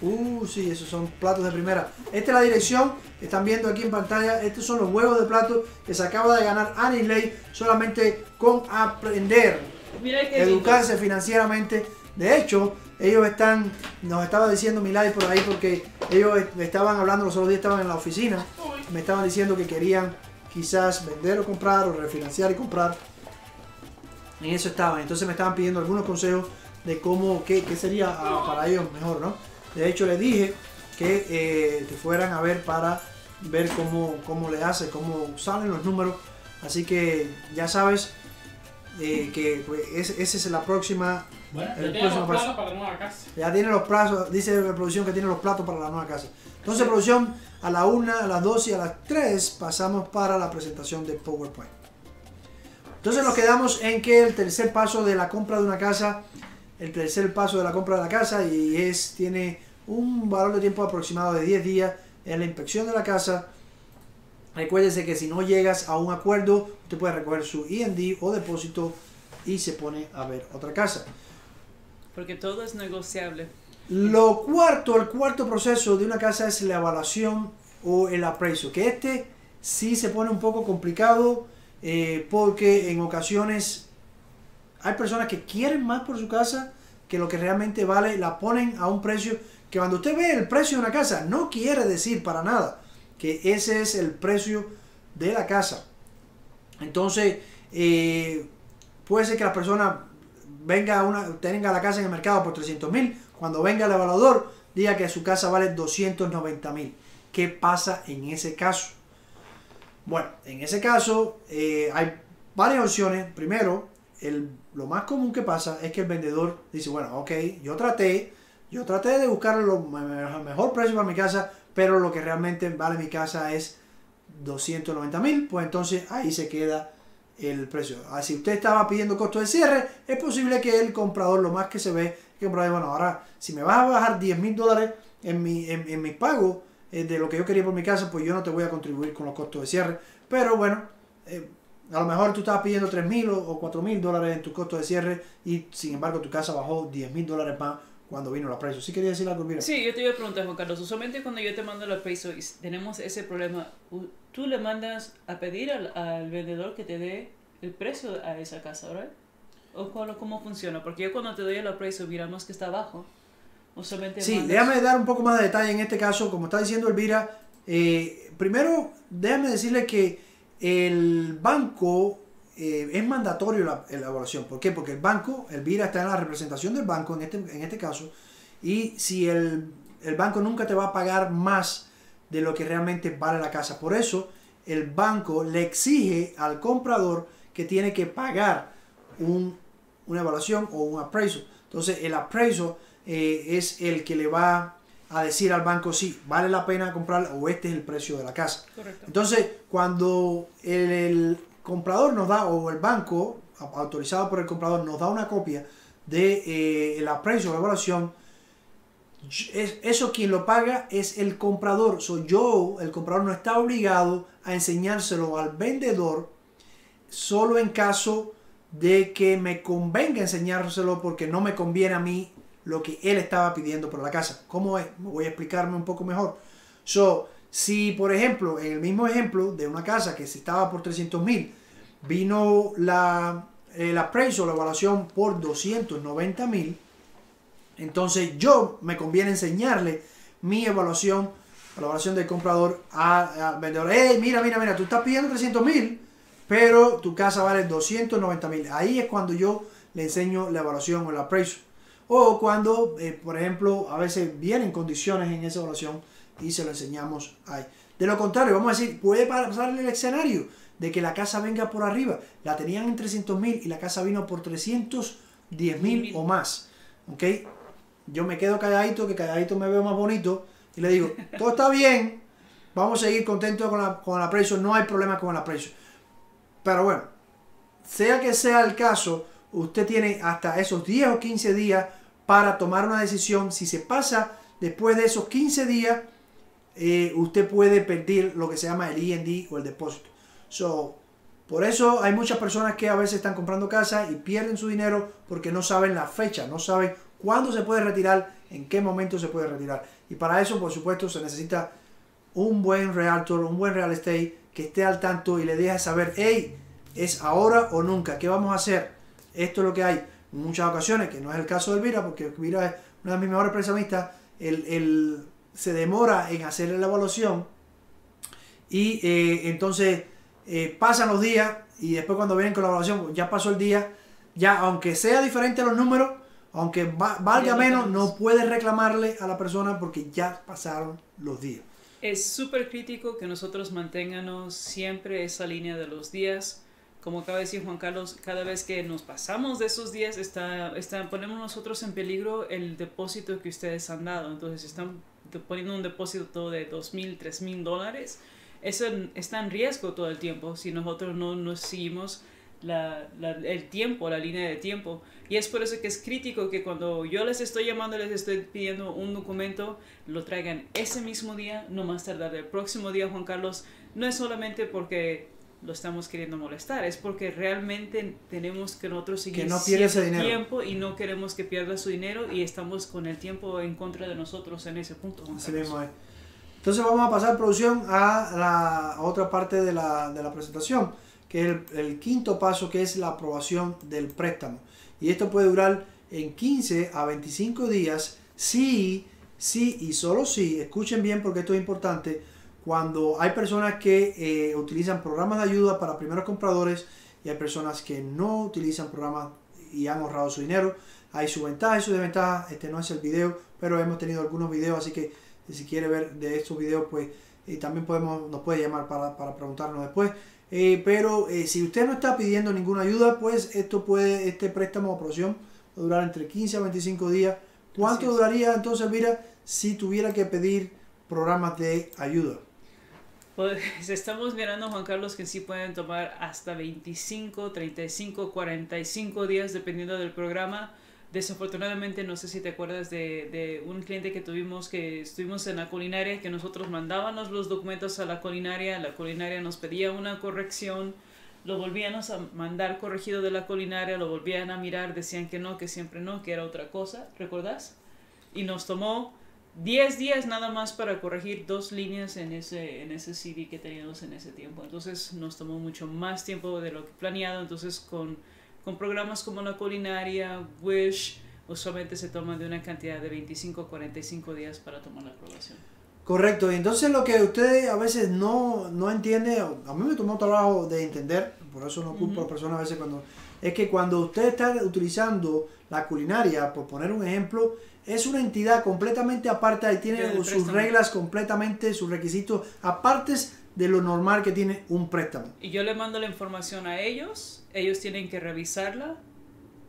Uh, sí, esos son platos de primera. Esta es la dirección que están viendo aquí en pantalla. Estos son los huevos de plato que se acaba de ganar Anisley solamente con aprender, Mira educarse financieramente. De hecho, ellos están, nos estaba diciendo Milay por ahí porque ellos estaban hablando los otros días, estaban en la oficina, me estaban diciendo que querían quizás vender o comprar o refinanciar y comprar. En eso estaban. Entonces me estaban pidiendo algunos consejos de cómo, qué, qué sería ah, para ellos mejor, ¿no? De hecho, les dije que, eh, que fueran a ver para ver cómo, cómo le hace, cómo salen los números. Así que ya sabes, eh, que pues, es- esa es la próxima Bueno, El ya próximo paso. plazo para la nueva casa. Ya tiene los plazos, dice la producción que tiene los platos para la nueva casa. Entonces, producción, a la 1, a las 2 y a las 3 pasamos para la presentación de PowerPoint. Entonces nos quedamos en que el tercer paso de la compra de una casa, el tercer paso de la compra de la casa y es, tiene un valor de tiempo aproximado de 10 días en la inspección de la casa. Recuérdese que si no llegas a un acuerdo, usted puede recoger su IND o depósito y se pone a ver otra casa. Porque todo es negociable. Lo cuarto, el cuarto proceso de una casa es la evaluación o el appraisal, que este sí se pone un poco complicado eh, porque en ocasiones hay personas que quieren más por su casa que lo que realmente vale, la ponen a un precio que cuando usted ve el precio de una casa no quiere decir para nada que ese es el precio de la casa. Entonces, eh, puede ser que la persona venga una, tenga la casa en el mercado por 300 mil, cuando venga el evaluador diga que su casa vale 290 mil. ¿Qué pasa en ese caso? Bueno, en ese caso eh, hay varias opciones. Primero, el, lo más común que pasa es que el vendedor dice, bueno, ok, yo traté, yo traté de buscar me- mejor precio para mi casa, pero lo que realmente vale mi casa es 290 mil, pues entonces ahí se queda el precio. Ah, si usted estaba pidiendo costo de cierre, es posible que el comprador, lo más que se ve, que comprador, bueno, ahora si me vas a bajar 10 mil dólares en mi, en, en mi pago eh, de lo que yo quería por mi casa, pues yo no te voy a contribuir con los costos de cierre. Pero bueno, eh, a lo mejor tú estabas pidiendo 3 mil o, o 4 mil dólares en tu costo de cierre y sin embargo tu casa bajó 10 mil dólares más cuando vino la precio. ¿Sí quería decir algo, mira? Sí, yo te iba a preguntar, Juan Carlos, usualmente cuando yo te mando el appraisal y tenemos ese problema, tú le mandas a pedir al, al vendedor que te dé el precio a esa casa, ¿verdad? ¿O cuál- cómo funciona? Porque yo cuando te doy el appraisal miramos que está abajo. Usualmente Sí, mandas- déjame dar un poco más de detalle en este caso. Como está diciendo Elvira, eh, primero déjame decirle que el banco eh, es mandatorio la, la evaluación. ¿Por qué? Porque el banco, Elvira está en la representación del banco en este, en este caso. Y si el, el banco nunca te va a pagar más de lo que realmente vale la casa. Por eso el banco le exige al comprador que tiene que pagar un- una evaluación o un appraisal. Entonces el appraisal eh, es el que le va a decir al banco si vale la pena comprar o este es el precio de la casa. Correcto. Entonces, cuando el, el comprador nos da, o el banco, autorizado por el comprador, nos da una copia de eh, el appraisal, la evaluación, es- eso quien lo paga es el comprador. Soy yo, el comprador no está obligado a enseñárselo al vendedor solo en caso de que me convenga enseñárselo porque no me conviene a mí lo que él estaba pidiendo por la casa. ¿Cómo es? Voy a explicarme un poco mejor. So, si por ejemplo, en el mismo ejemplo de una casa que se estaba por 300 mil, vino la, el appraisal, la evaluación por 290 mil, entonces yo me conviene enseñarle mi evaluación, la evaluación del comprador al vendedor. Mira, mira, mira, tú estás pidiendo 300 mil, pero tu casa vale 290 mil. Ahí es cuando yo le enseño la evaluación o el appraisal. O cuando, eh, por ejemplo, a veces vienen condiciones en esa evaluación y se lo enseñamos ahí. De lo contrario, vamos a decir, puede pasarle el escenario de que la casa venga por arriba. La tenían en 300 mil y la casa vino por 310 mil o más. ¿Ok? Yo me quedo calladito, que calladito me veo más bonito y le digo, todo está bien, vamos a seguir contentos con la, con el aprecio, no hay problema con el aprecio. Pero bueno, sea que sea el caso, usted tiene hasta esos 10 o 15 días para tomar una decisión. Si se pasa después de esos 15 días, eh, usted puede perder lo que se llama el IND o el depósito. So, por eso hay muchas personas que a veces están comprando casa y pierden su dinero porque no saben la fecha, no saben cuándo se puede retirar, en qué momento se puede retirar. Y para eso, por supuesto, se necesita un buen realtor, un buen real estate que esté al tanto y le deje saber, hey, es ahora o nunca, ¿qué vamos a hacer? Esto es lo que hay. En muchas ocasiones, que no es el caso de Elvira, porque Elvira es una de mis mejores prestamistas, el, el- se demora en hacer la evaluación y eh, entonces eh, pasan los días y después cuando vienen con la evaluación, pues ya pasó el día, ya aunque sea diferente los números, aunque va- valga menos, no puedes reclamarle a la persona porque ya pasaron los días. Es súper crítico que nosotros mantengamos siempre esa línea de los días como acaba de decir Juan Carlos, cada vez que nos pasamos de esos días, está, está, ponemos nosotros en peligro el depósito que ustedes han dado. Entonces están poniendo un depósito de dos mil, tres mil dólares. Eso está en riesgo todo el tiempo si nosotros no nos seguimos la, la, el tiempo, la línea de tiempo. Y es por eso que es crítico que cuando yo les estoy llamando, les estoy pidiendo un documento, lo traigan ese mismo día, no más tardar el próximo día, Juan Carlos. No es solamente porque lo estamos queriendo molestar, es porque realmente tenemos que nosotros seguir que no ese dinero. tiempo y no queremos que pierda su dinero y estamos con el tiempo en contra de nosotros en ese punto. Juan Así Carlos. mismo es. Entonces vamos a pasar producción a la a otra parte de la, de la presentación, que es el, el quinto paso, que es la aprobación del préstamo. Y esto puede durar en 15 a 25 días si, si y solo si, escuchen bien porque esto es importante, cuando hay personas que eh, utilizan programas de ayuda para primeros compradores y hay personas que no utilizan programas y han ahorrado su dinero. Hay su ventaja y su desventaja. Este no es el video, pero hemos tenido algunos videos, así que si quiere ver de estos videos, pues eh, también podemos, nos puede llamar para, para preguntarnos después. Eh, pero eh, si usted no está pidiendo ninguna ayuda, pues esto puede, este préstamo o aprobación puede durar entre 15 a 25 días. ¿Cuánto duraría entonces, mira, si tuviera que pedir programas de ayuda? Pues estamos mirando, Juan Carlos, que sí pueden tomar hasta 25, 35, 45 días dependiendo del programa. Desafortunadamente, no sé si te acuerdas de, de un cliente que tuvimos que estuvimos en la culinaria, que nosotros mandábamos los documentos a la culinaria, la culinaria nos pedía una corrección, lo volvíamos a mandar corregido de la culinaria, lo volvían a mirar, decían que no, que siempre no, que era otra cosa, ¿recuerdas? Y nos tomó 10 días nada más para corregir dos líneas en ese, en ese CD que teníamos en ese tiempo. Entonces nos tomó mucho más tiempo de lo que planeado. Entonces con, con programas como la culinaria, Wish, usualmente se toman de una cantidad de 25 a 45 días para tomar la aprobación. Correcto, y entonces lo que ustedes a veces no, no entienden, a mí me tomó trabajo de entender, por eso no culpo a las personas a veces cuando, es que cuando usted está utilizando la culinaria, por poner un ejemplo, es una entidad completamente aparte y tiene sus préstamo. reglas completamente, sus requisitos apartes de lo normal que tiene un préstamo. Y yo le mando la información a ellos, ellos tienen que revisarla,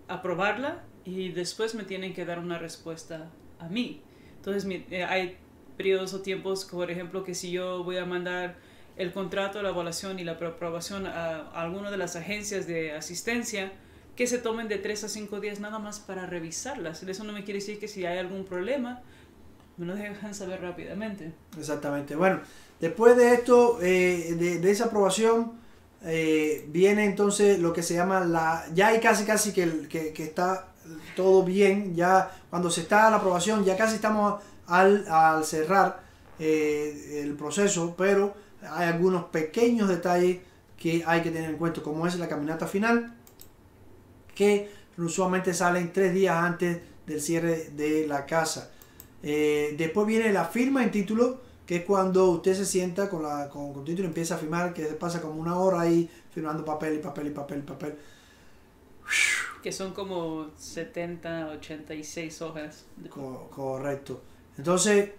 aprobarla y después me tienen que dar una respuesta a mí. Entonces eh, hay periodos o tiempos, por ejemplo, que si yo voy a mandar el contrato, la evaluación y la aprobación a, a alguna de las agencias de asistencia, que se tomen de 3 a 5 días nada más para revisarlas. Eso no me quiere decir que si hay algún problema, me lo dejan saber rápidamente. Exactamente. Bueno, después de esto, eh, de, esa aprobación, eh, viene entonces lo que se llama la... Ya hay casi casi que, que, que está todo bien, ya cuando se está la aprobación, ya casi estamos al, al cerrar eh, el proceso, pero hay algunos pequeños detalles que hay que tener en cuenta, como es la caminata final, que usualmente salen tres días antes del cierre de la casa. Eh, después viene la firma en título, que es cuando usted se sienta con, la, con, con título y empieza a firmar, que pasa como una hora ahí firmando papel y papel y papel y papel. Que son como 70, 86 hojas. Co- correcto. Entonces,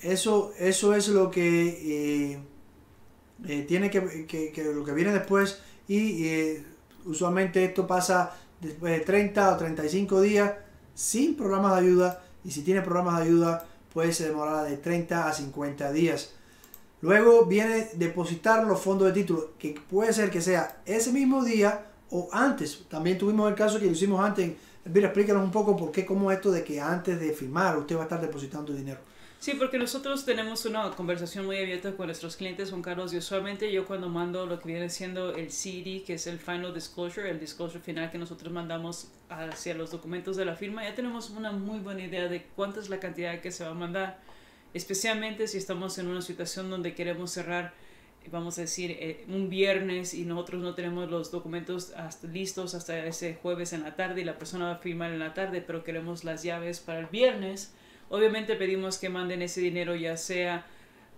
eso, eso es lo que eh, eh, tiene que, que- lo que viene después y eh, usualmente esto pasa después de 30 o 35 días sin programas de ayuda y si tiene programas de ayuda puede se demorará de 30 a 50 días. Luego viene depositar los fondos de título, que puede ser que sea ese mismo día o antes. También tuvimos el caso que lo hicimos antes. Mira, explícanos un poco por qué, cómo esto de que antes de firmar usted va a estar depositando dinero. Sí, porque nosotros tenemos una conversación muy abierta con nuestros clientes, Juan Carlos, y usualmente yo cuando mando lo que viene siendo el CD, que es el Final Disclosure, el disclosure final que nosotros mandamos hacia los documentos de la firma, ya tenemos una muy buena idea de cuánta es la cantidad que se va a mandar, especialmente si estamos en una situación donde queremos cerrar, vamos a decir, eh, un viernes y nosotros no tenemos los documentos hasta, listos hasta ese jueves en la tarde y la persona va a firmar en la tarde, pero queremos las llaves para el viernes. Obviamente pedimos que manden ese dinero ya sea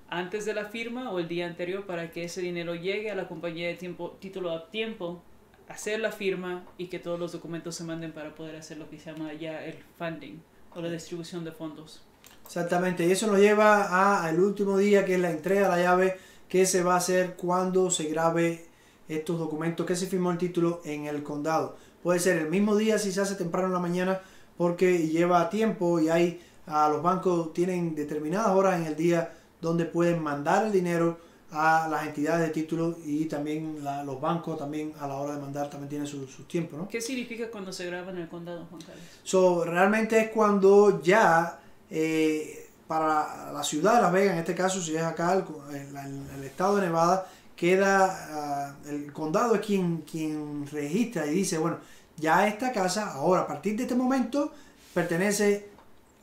antes de la firma o el día anterior para que ese dinero llegue a la compañía de tiempo, título a tiempo, hacer la firma y que todos los documentos se manden para poder hacer lo que se llama ya el funding o la distribución de fondos. Exactamente, y eso nos lleva al último día que es la entrega de la llave que se va a hacer cuando se grabe estos documentos que se firmó el título en el condado. Puede ser el mismo día si se hace temprano en la mañana porque lleva tiempo y hay a los bancos tienen determinadas horas en el día donde pueden mandar el dinero a las entidades de título y también la- los bancos también a la hora de mandar también tienen su, su tiempo, ¿no? ¿Qué significa cuando se graba en el condado, Juan Carlos? So, realmente es cuando ya eh, para la ciudad de Las Vegas, en este caso si es acá el, el- el- estado de Nevada, queda, ah, el condado es quien, quien registra y dice, bueno, ya esta casa ahora a partir de este momento pertenece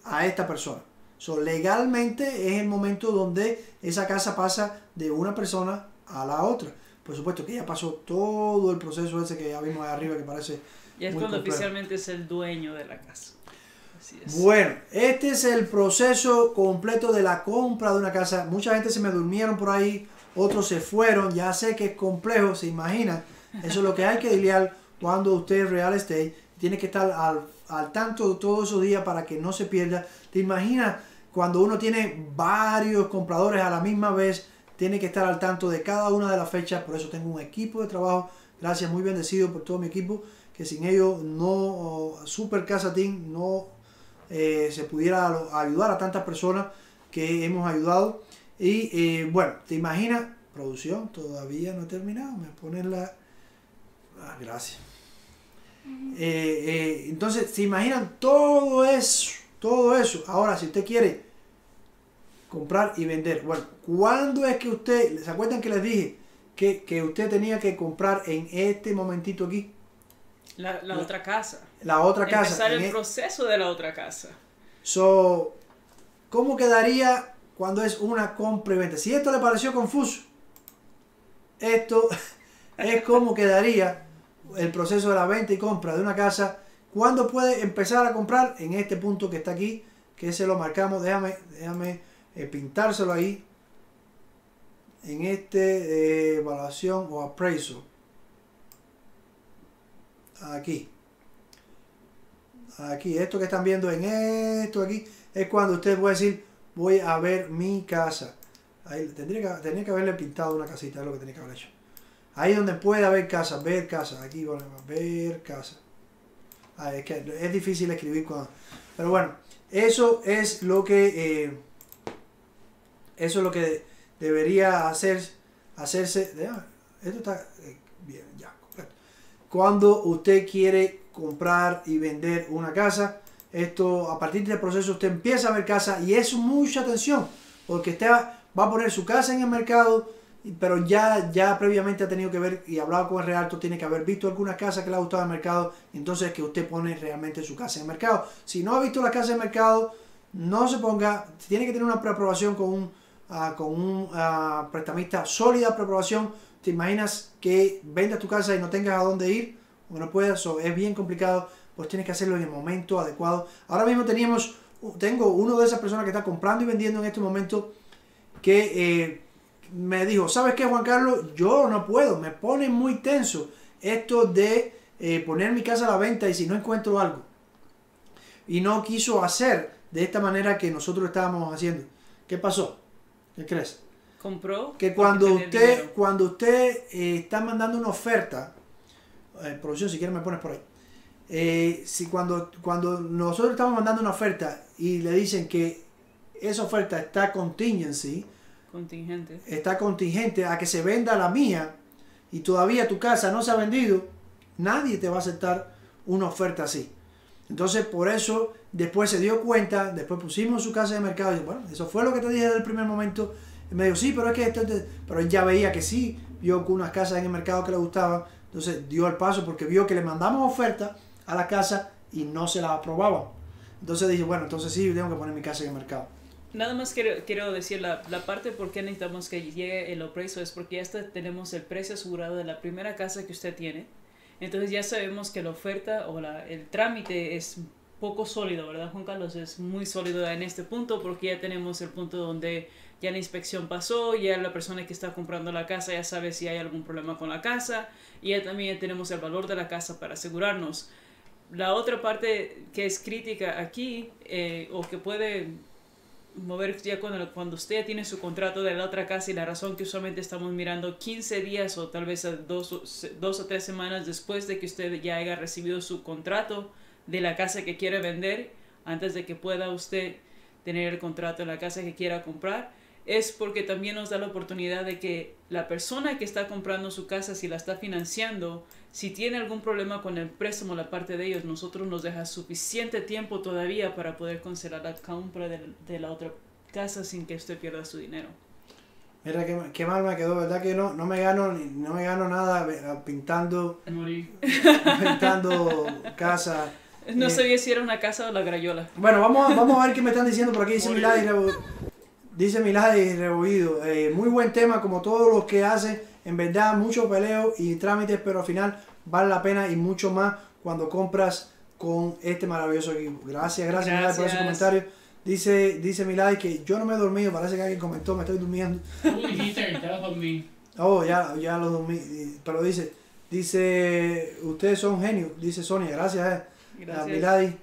a esta persona. So, legalmente es el momento donde esa casa pasa de una persona a la otra. Por supuesto que ya pasó todo el proceso ese que ya vimos ahí arriba que parece Y es Muy cuando complejo. oficialmente es el dueño de la casa. Así es. Bueno, este es el proceso completo de la compra de una casa. Mucha gente se me durmieron por ahí, otros se fueron. Ya sé que es complejo, se imagina. Eso es lo que hay que lidiar cuando usted es real estate. Tiene que estar al, al tanto todos esos días para que no se pierda. ¿Te imaginas cuando uno tiene varios compradores a la misma vez? Tiene que estar al tanto de cada una de las fechas. Por eso tengo un equipo de trabajo. Gracias, muy bendecido por todo mi equipo. Que sin ellos no, Super Casa Team no eh, se pudiera ayudar a tantas personas que hemos ayudado. Y eh, bueno, te imaginas, producción, todavía no he terminado, me ponen la... Ah, gracias. Eh, eh, entonces, se imaginan todo eso, todo eso. Ahora, si usted quiere comprar y vender, bueno, ¿cuándo es que usted, ¿se acuerdan que les dije que, que usted tenía que comprar en este momentito aquí? La, la La- otra casa. La otra casa. Empezar el e- proceso de la otra casa. So, ¿cómo quedaría cuando es una compra y venta? Si esto le pareció confuso, esto es cómo quedaría el proceso de la venta y compra de una casa. ¿Cuándo puede empezar a comprar? En este punto que está aquí, que se lo marcamos. Déjame, déjame eh, pintárselo ahí. En este de evaluación o appraisal. Aquí. Aquí, esto que están viendo en esto aquí, es cuando usted puede decir, voy a ver mi casa. Ahí tendría que, tendría que haberle pintado una casita, es lo que tenía que haber hecho. Ahí donde puede haber casa, ver casa. Aquí ponemos ver casa. Ah, es que es difícil escribir cuando... Pero bueno, eso es lo que... eh, eso es lo que debería hacer, hacerse... Esto está eh, bien, ya, completo. Cuando usted quiere comprar y vender una casa, esto a partir del proceso usted empieza a ver casa y es mucha atención, porque usted va a poner su casa en el mercado, pero ya, ya previamente ha tenido que ver y hablado con el realto, tiene que haber visto algunas casas que le ha gustado el mercado, entonces que usted pone realmente su casa en mercado. Si no ha visto la casa en mercado, no se ponga, tiene que tener una preaprobación con un, ah, con un ah, prestamista sólida preaprobación. ¿Te imaginas que vendas tu casa y no tengas a dónde ir? O no puedas, o es bien complicado, pues tienes que hacerlo en el momento adecuado. Ahora mismo teníamos, tengo uno de esas personas que está comprando y vendiendo en este momento que eh, me dijo, ¿sabes qué, Juan Carlos? Yo no puedo, me pone muy tenso esto de eh, poner mi casa a la venta y si no encuentro algo. Y no quiso hacer de esta manera que nosotros estábamos haciendo. ¿Qué pasó? ¿Qué crees? Compró. Que cuando usted, cuando usted eh, está mandando una oferta, eh, producción, si quieres me pones por ahí. Eh, si cuando, cuando nosotros estamos mandando una oferta y le dicen que esa oferta está contingency, Contingente. está contingente a que se venda la mía y todavía tu casa no se ha vendido, nadie te va a aceptar una oferta así. Entonces, por eso, después se dio cuenta, después pusimos su casa de mercado y dice, bueno, eso fue lo que te dije desde el primer momento. Y me dijo, sí, pero es que esto, te-". pero él ya veía que sí, vio que unas casas en el mercado que le gustaban, entonces dio el paso porque vio que le mandamos oferta a la casa y no se la aprobaban. Entonces dije, bueno, entonces sí, tengo que poner mi casa en el mercado. Nada más quiero, quiero decir la, la parte por qué necesitamos que llegue el appraisal es porque ya está- tenemos el precio asegurado de la primera casa que usted tiene. Entonces ya sabemos que la oferta o la, el trámite es poco sólido, ¿verdad, Juan Carlos? Es muy sólido en este punto porque ya tenemos el punto donde ya la inspección pasó, ya la persona que está comprando la casa ya sabe si hay algún problema con la casa y ya también tenemos el valor de la casa para asegurarnos. La otra parte que es crítica aquí eh, o que puede mover ya cuando, cuando usted ya tiene su contrato de la otra casa y la razón que usualmente estamos mirando 15 días o tal vez dos, dos o tres semanas después de que usted ya haya recibido su contrato de la casa que quiere vender, antes de que pueda usted tener el contrato de la casa que quiera comprar, es porque también nos da la oportunidad de que la persona que está comprando su casa, si la está financiando, si tiene algún problema con el préstamo, la parte de ellos, nosotros nos deja suficiente tiempo todavía para poder cancelar la compra de, de la otra casa sin que usted pierda su dinero. Mira qué, qué mal me quedó, ¿verdad que no? No me gano, no me gano nada eh, pintando, Morí. pintando casa. No Eh. sabía si era una casa o la grayola. Bueno, vamos, a- vamos a ver qué me están diciendo por aquí. Dice Milady, dice Milady eh, muy buen tema, como todos los que hace. En verdad, mucho peleo y trámites, pero al final vale la pena y mucho más cuando compras con este maravilloso equipo. Gracias, gracias, Milady, por ese Gracias. comentario. Dice, dice Milady que yo no me he dormido, parece que alguien comentó, me estoy durmiendo. Que ya dormí. Oh, ya, ya lo dormí. Pero dice, dice, ustedes son genios, dice Sonia, gracias. eh. Gracias. Milady,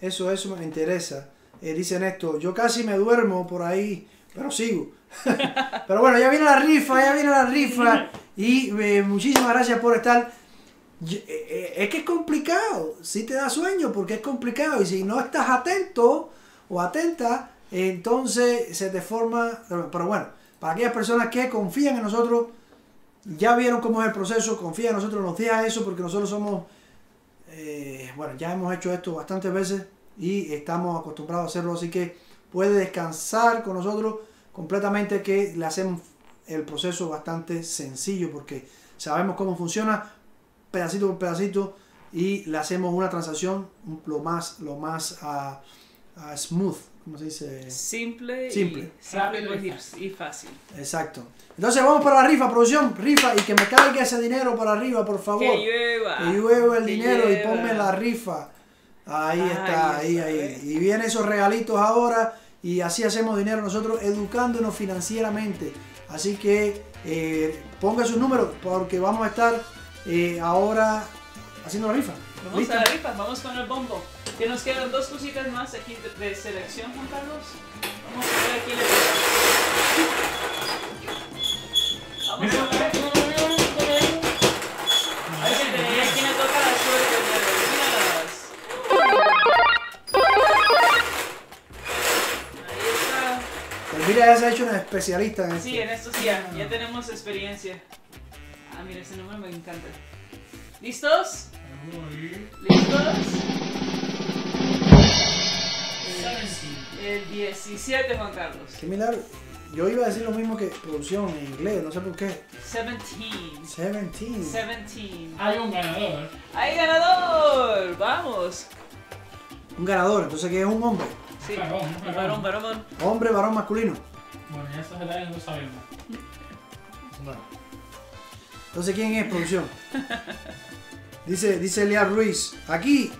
eso, eso me interesa. Eh, dice Néstor, yo casi me duermo por ahí, pero sigo. pero bueno, ya viene la rifa, ya viene la rifa. Y eh, muchísimas gracias por estar. Eh, eh, Es que es complicado, si te da sueño porque es complicado y si no estás atento o atenta, entonces se te forma, pero bueno, para aquellas personas que confían en nosotros, ya vieron cómo es el proceso, confían en nosotros, nos deja eso porque nosotros somos bueno, ya hemos hecho esto bastantes veces y estamos acostumbrados a hacerlo, así que puede descansar con nosotros completamente que le hacemos el proceso bastante sencillo porque sabemos cómo funciona pedacito por pedacito y le hacemos una transacción lo más, lo más ah, ah, smooth, ¿cómo se dice? Simple, Simple. Y, simple y y- fácil. Exacto. Entonces vamos para la rifa, producción, rifa y que me cargue ese dinero para arriba, por favor. Que llueva. Que llueva el que dinero y ponme la rifa. Ahí está, ahí, está, ahí. Y vienen esos regalitos ahora y así hacemos dinero nosotros educándonos financieramente. Así que eh, ponga sus números porque vamos a estar eh, ahora haciendo la rifa. Vamos ¿Listo? a la rifa, vamos con el bombo. Que nos quedan dos cositas más aquí de, de selección, Juan Carlos. Vamos a ver aquí Vamos a ver. Hay mira, ya se ha hecho una especialista en esto. Sí, en esto sí ya, ya tenemos experiencia. Ah, mira, ese número me encanta. ¿Listos? ¿Listos? El 17, Juan Carlos. Qué milagro. Yo iba a decir lo mismo que producción en inglés, no sé por qué. 17. 17. 17. Hay un ganador. ¡Hay ganador! ¡Vamos! Un ganador, entonces que es un hombre. Sí. Varón, Varón, varón. varón. Hombre, varón, masculino. Bueno, ya esas edades no sabemos. Bueno. Entonces, ¿quién es producción? Dice, dice Elias Ruiz. Aquí.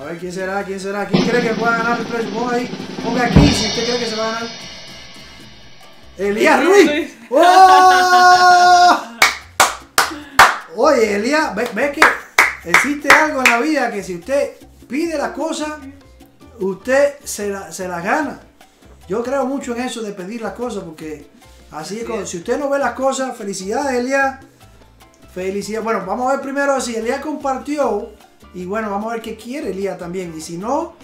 A ver, ¿quién será? ¿Quién será? ¿Quién cree que pueda ganar el precio? Ponga ahí. Ponga aquí si usted cree que se va a ganar. Elías Ruiz. ¡Oh! Oye, Elías, ¿ves, ves que existe algo en la vida que si usted pide las cosas, usted se, la- se gana. Yo creo mucho en eso de pedir las cosas porque así es como, si usted no ve las cosas, felicidades Elías. Felicidades. Bueno, vamos a ver primero si Elías compartió y bueno, vamos a ver qué quiere Elías también. Y si no,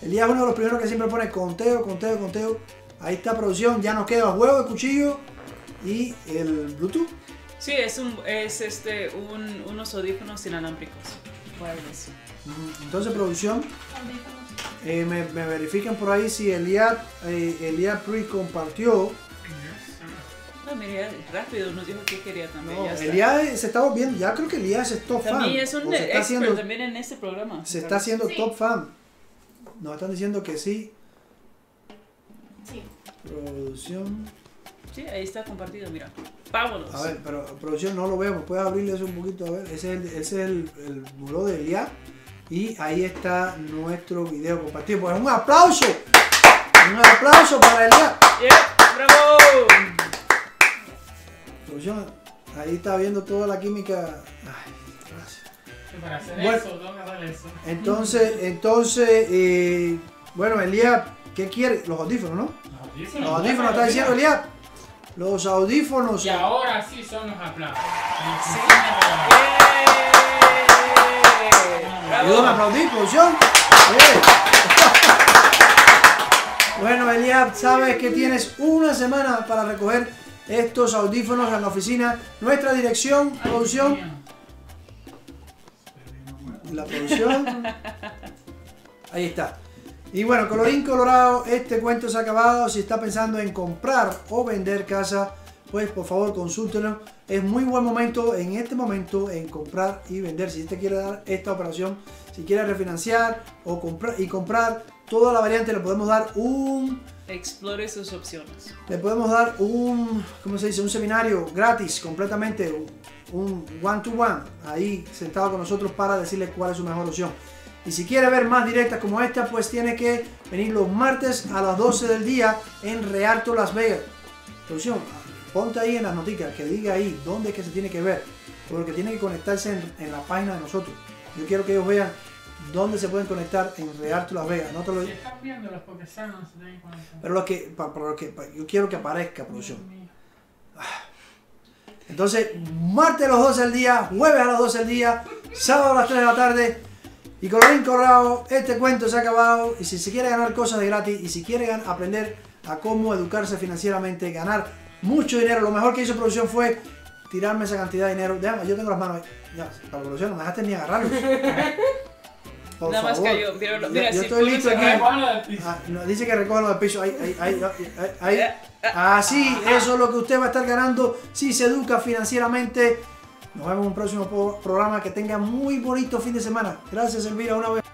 Elías es uno de los primeros que siempre pone conteo, conteo, conteo. Ahí está producción, ya nos queda el juego de cuchillo y el Bluetooth. Sí, es, un, es este, un, unos audífonos inalámbricos. Entonces, producción, eh, me, me verifican por ahí si Elías, eh, Elías Pri compartió. No, mira, rápido nos dijo que quería también. No, se está volviendo, ya creo que Elías es top fan. También es un se está haciendo, también en este programa. se está haciendo Sí. top fan. Nos están diciendo que sí. Sí. Producción. Sí, ahí está compartido, mira. Vámonos. A ver, pero producción no lo vemos. ¿Puedes abrirle eso un poquito? A ver, ese es el, ese es el, el muro de Elías. Y ahí está nuestro video compartido. Pues un aplauso. Un aplauso para Elías. Yeah, ¡Bravo! Producción, ahí está viendo toda la química. Ay, gracias. Para hacer Bueno. eso, tengo que hacer eso. Entonces, entonces, eh, Bueno, Elías, ¿qué quiere? Los audífonos, ¿no? Los audífonos. Los audífonos, está diciendo Elías. Los audífonos. Y ahora sí son los aplausos. Sí. Sí. Ayúdame a aplaudir, producción. Bueno, Eliab, sabes que tienes una semana para recoger estos audífonos en la oficina. Nuestra dirección, producción. La producción. Ahí está. Y bueno, colorín colorado, este cuento se ha acabado. Si está pensando en comprar o vender casa, pues por favor consúltelo. Es muy buen momento en este momento en comprar y vender. Si usted quiere dar esta operación, si quiere refinanciar o comprar y comprar toda la variante, le podemos dar un Explore sus opciones. le podemos dar un, ¿cómo se dice? Un seminario gratis, completamente, un one to one, ahí sentado con nosotros para decirle cuál es su mejor opción. Y si quiere ver más directas como esta, pues tiene que venir los martes a las 12 del día en Realto Las Vegas. Producción, ponte ahí en las noticias, que diga ahí dónde es que se tiene que ver, porque tiene que conectarse en, en la página de nosotros. Yo quiero que ellos vean dónde se pueden conectar en Realto Las Vegas. No te lo Si están viéndolos porque están, no se tienen con eso. pero lo que, pa- para lo que yo quiero que aparezca, producción. Entonces, martes a las 12 del día, jueves a las 12 del día, sábado a las 3 de la tarde. Y colorín colorado, este cuento se ha acabado. Y si se quiere ganar cosas de gratis y si quiere aprender a cómo educarse financieramente, ganar mucho dinero, lo mejor que hizo producción fue tirarme esa cantidad de dinero. Déjame, yo tengo las manos ahí. Ya, para producción, no me dejaste ni agarrarlos. Por Nada más favor. cayó, pero no- Yo- mira, yo si estoy listo piso. Ah, no, dice que recojan los del piso. Ahí, ahí, ahí, ahí, ahí. Eh, Así, eso es lo que usted va a estar ganando si se educa financieramente. Nos vemos en un próximo programa. Que tenga muy bonito fin de semana. Gracias, Elvira, una vez.